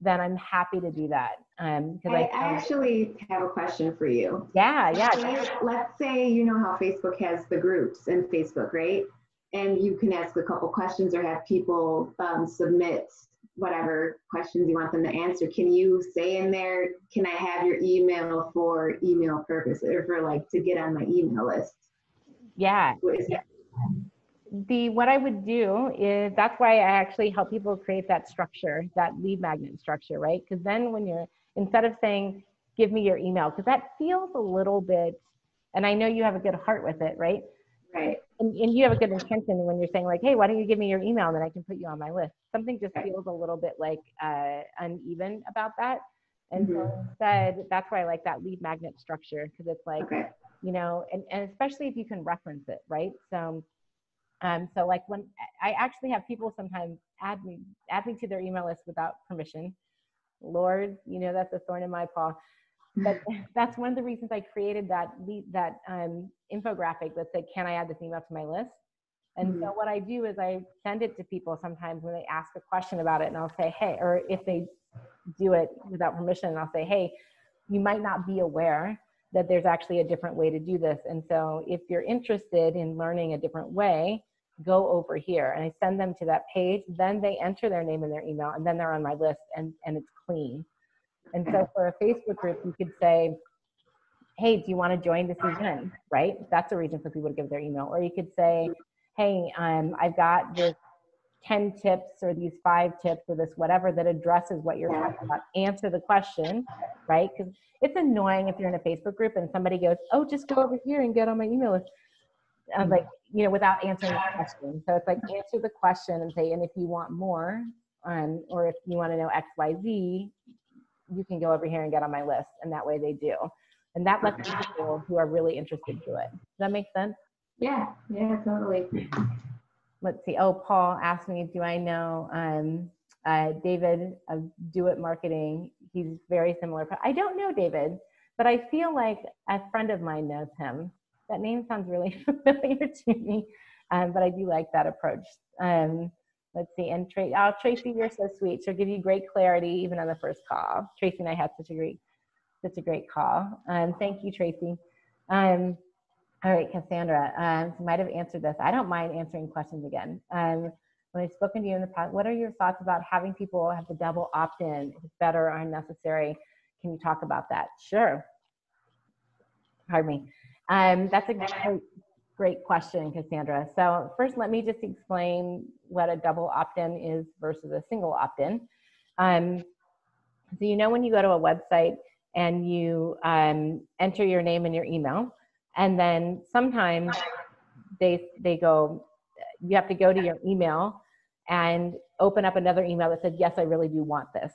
then I'm happy to do that. Um, I, I actually have a question for you. Yeah, yeah. Let's, let's say you know how Facebook has the groups in Facebook, right? And you can ask a couple questions or have people um, submit whatever questions you want them to answer. Can you say in there, can I have your email for email purposes or for like to get on my email list? Yeah. What is that? The what I would do is that's why I actually help people create that structure, that lead magnet structure, right? Because then when you're instead of saying, give me your email, because that feels a little bit, and I know you have a good heart with it, right? Right. And, and you have a good intention when you're saying like, hey, why don't you give me your email and then I can put you on my list. Something just right. feels a little bit like uh, uneven about that. And mm-hmm. so instead, that's why I like that lead magnet structure because it's like, okay. you know, and, and especially if you can reference it, right? So um, so like when I actually have people sometimes add me add me to their email list without permission. Lord, you know that's a thorn in my paw. But that's one of the reasons I created that that um, infographic that said, "Can I add this email to my list?" And mm-hmm. so what I do is I send it to people sometimes when they ask a question about it, and I'll say, "Hey," or if they do it without permission, I'll say, "Hey, you might not be aware that there's actually a different way to do this. And so if you're interested in learning a different way, go over here. And I send them to that page. Then they enter their name and their email, and then they're on my list and, and it's clean. And so for a Facebook group, you could say, hey, do you want to join this event? Right? That's a reason for people to give their email. Or you could say, hey, um, I've got this 10 tips or these five tips or this whatever that addresses what you're talking about. Answer the question, right? Because it's annoying if you're in a Facebook group and somebody goes, oh, just go over here and get on my email list. I'm like, you know, without answering the question. So it's like answer the question and say, and if you want more, um, or if you want to know X, Y, Z, you can go over here and get on my list. And that way they do. And that lets people who are really interested do it. Does that make sense? Yeah, yeah, totally let's see. Oh, Paul asked me, do I know um, uh, David of Do It Marketing? He's very similar. I don't know David, but I feel like a friend of mine knows him. That name sounds really familiar to me, um, but I do like that approach. Um, let's see. And Tra- oh, Tracy, you're so sweet. She'll give you great clarity even on the first call. Tracy and I had such a great, such a great call. Um, thank you, Tracy. Um, all right, Cassandra, um, you might have answered this. I don't mind answering questions again. Um, when I've spoken to you in the past, what are your thoughts about having people have the double opt-in? If it's better or unnecessary, can you talk about that? Sure. Pardon me. Um, that's a great, great question, Cassandra. So first, let me just explain what a double opt-in is versus a single opt-in. Um, so you know when you go to a website and you um, enter your name and your email, and then sometimes they they go you have to go to your email and open up another email that said, yes, I really do want this.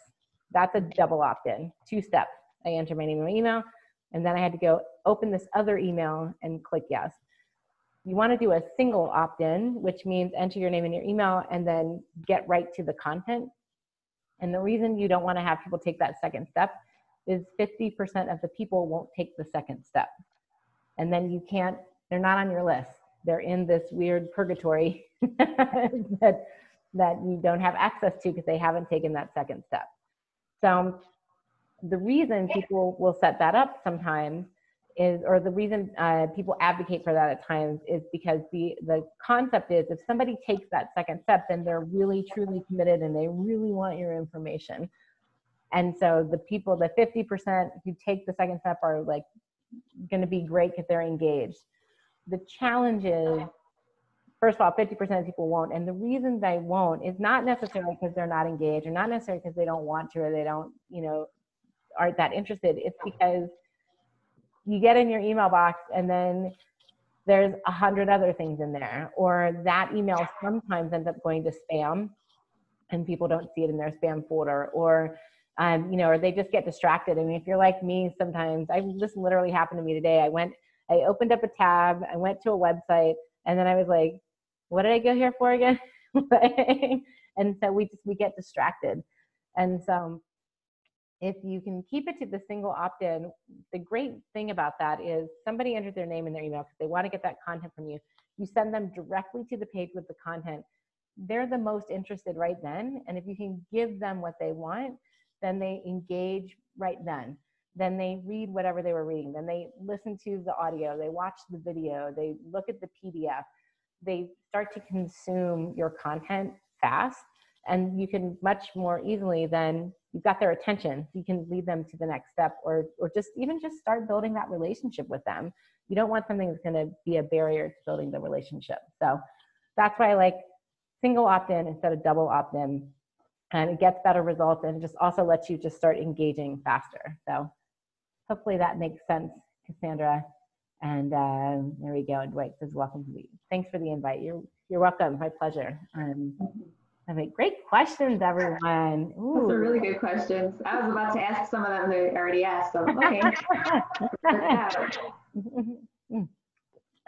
That's a double opt-in, two steps. I enter my name and my email, and then I had to go open this other email and click yes. You want to do a single opt-in, which means enter your name and your email and then get right to the content. And the reason you don't want to have people take that second step is 50% of the people won't take the second step. And then you can't, they're not on your list. They're in this weird purgatory that, that you don't have access to because they haven't taken that second step. So the reason people will set that up sometimes is, or the reason uh, people advocate for that at times is because the the concept is if somebody takes that second step, then they're really truly committed and they really want your information. And so the people, the 50% who take the second step are like going to be great because they're engaged. The challenge is, first of all, 50% of people won't. And the reason they won't is not necessarily because they're not engaged or not necessarily because they don't want to or they don't, you know, aren't that interested. It's because you get in your email box and then there's a hundred other things in there or that email sometimes ends up going to spam and people don't see it in their spam folder or um, you know or they just get distracted i mean if you're like me sometimes i this literally happened to me today i went i opened up a tab i went to a website and then i was like what did i go here for again and so we just we get distracted and so if you can keep it to the single opt-in, the great thing about that is somebody enters their name and their email because they want to get that content from you. You send them directly to the page with the content. They're the most interested right then. And if you can give them what they want, then they engage right then. Then they read whatever they were reading. Then they listen to the audio. They watch the video. They look at the PDF. They start to consume your content fast and you can much more easily then you've got their attention you can lead them to the next step or or just even just start building that relationship with them you don't want something that's going to be a barrier to building the relationship so that's why i like single opt-in instead of double opt-in and it gets better results and it just also lets you just start engaging faster so hopefully that makes sense cassandra and uh, there we go and dwight says welcome to the thanks for the invite you're you're welcome my pleasure um, Okay, great questions, everyone. Ooh. Those are really good questions. I was about to ask some of them they already asked them. Okay.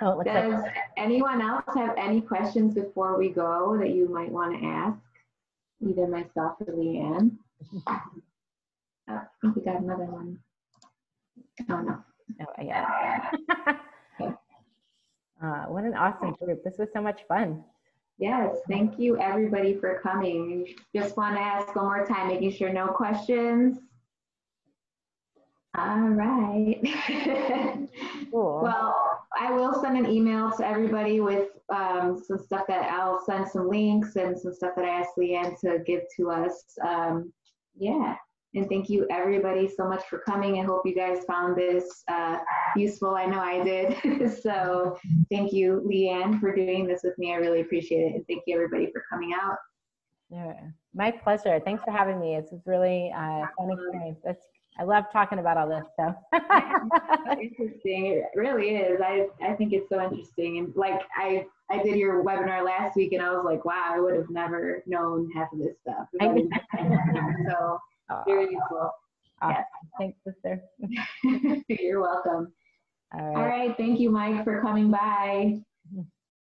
oh, Does like anyone else have any questions before we go that you might want to ask? Either myself or LeeAnn. Oh, I think we got another one. Oh no. Oh yeah. okay. uh, what an awesome group. This was so much fun. Yes, thank you everybody for coming. Just want to ask one more time, making sure no questions. All right. cool. Well, I will send an email to everybody with um, some stuff that I'll send some links and some stuff that I asked LeeAnn to give to us. Um, yeah. And thank you everybody so much for coming. I hope you guys found this uh, useful. I know I did. so thank you, LeeAnn, for doing this with me. I really appreciate it. And thank you everybody for coming out. Yeah, my pleasure. Thanks for having me. It's really uh, fun experience. That's, I love talking about all this stuff. interesting. It really is. I, I think it's so interesting. And like I, I did your webinar last week and I was like, wow, I would have never known half of this stuff. so very useful. Awesome. Yes. Thanks, sister. You're welcome. All right. All right. Thank you, Mike, for coming by. Mm-hmm.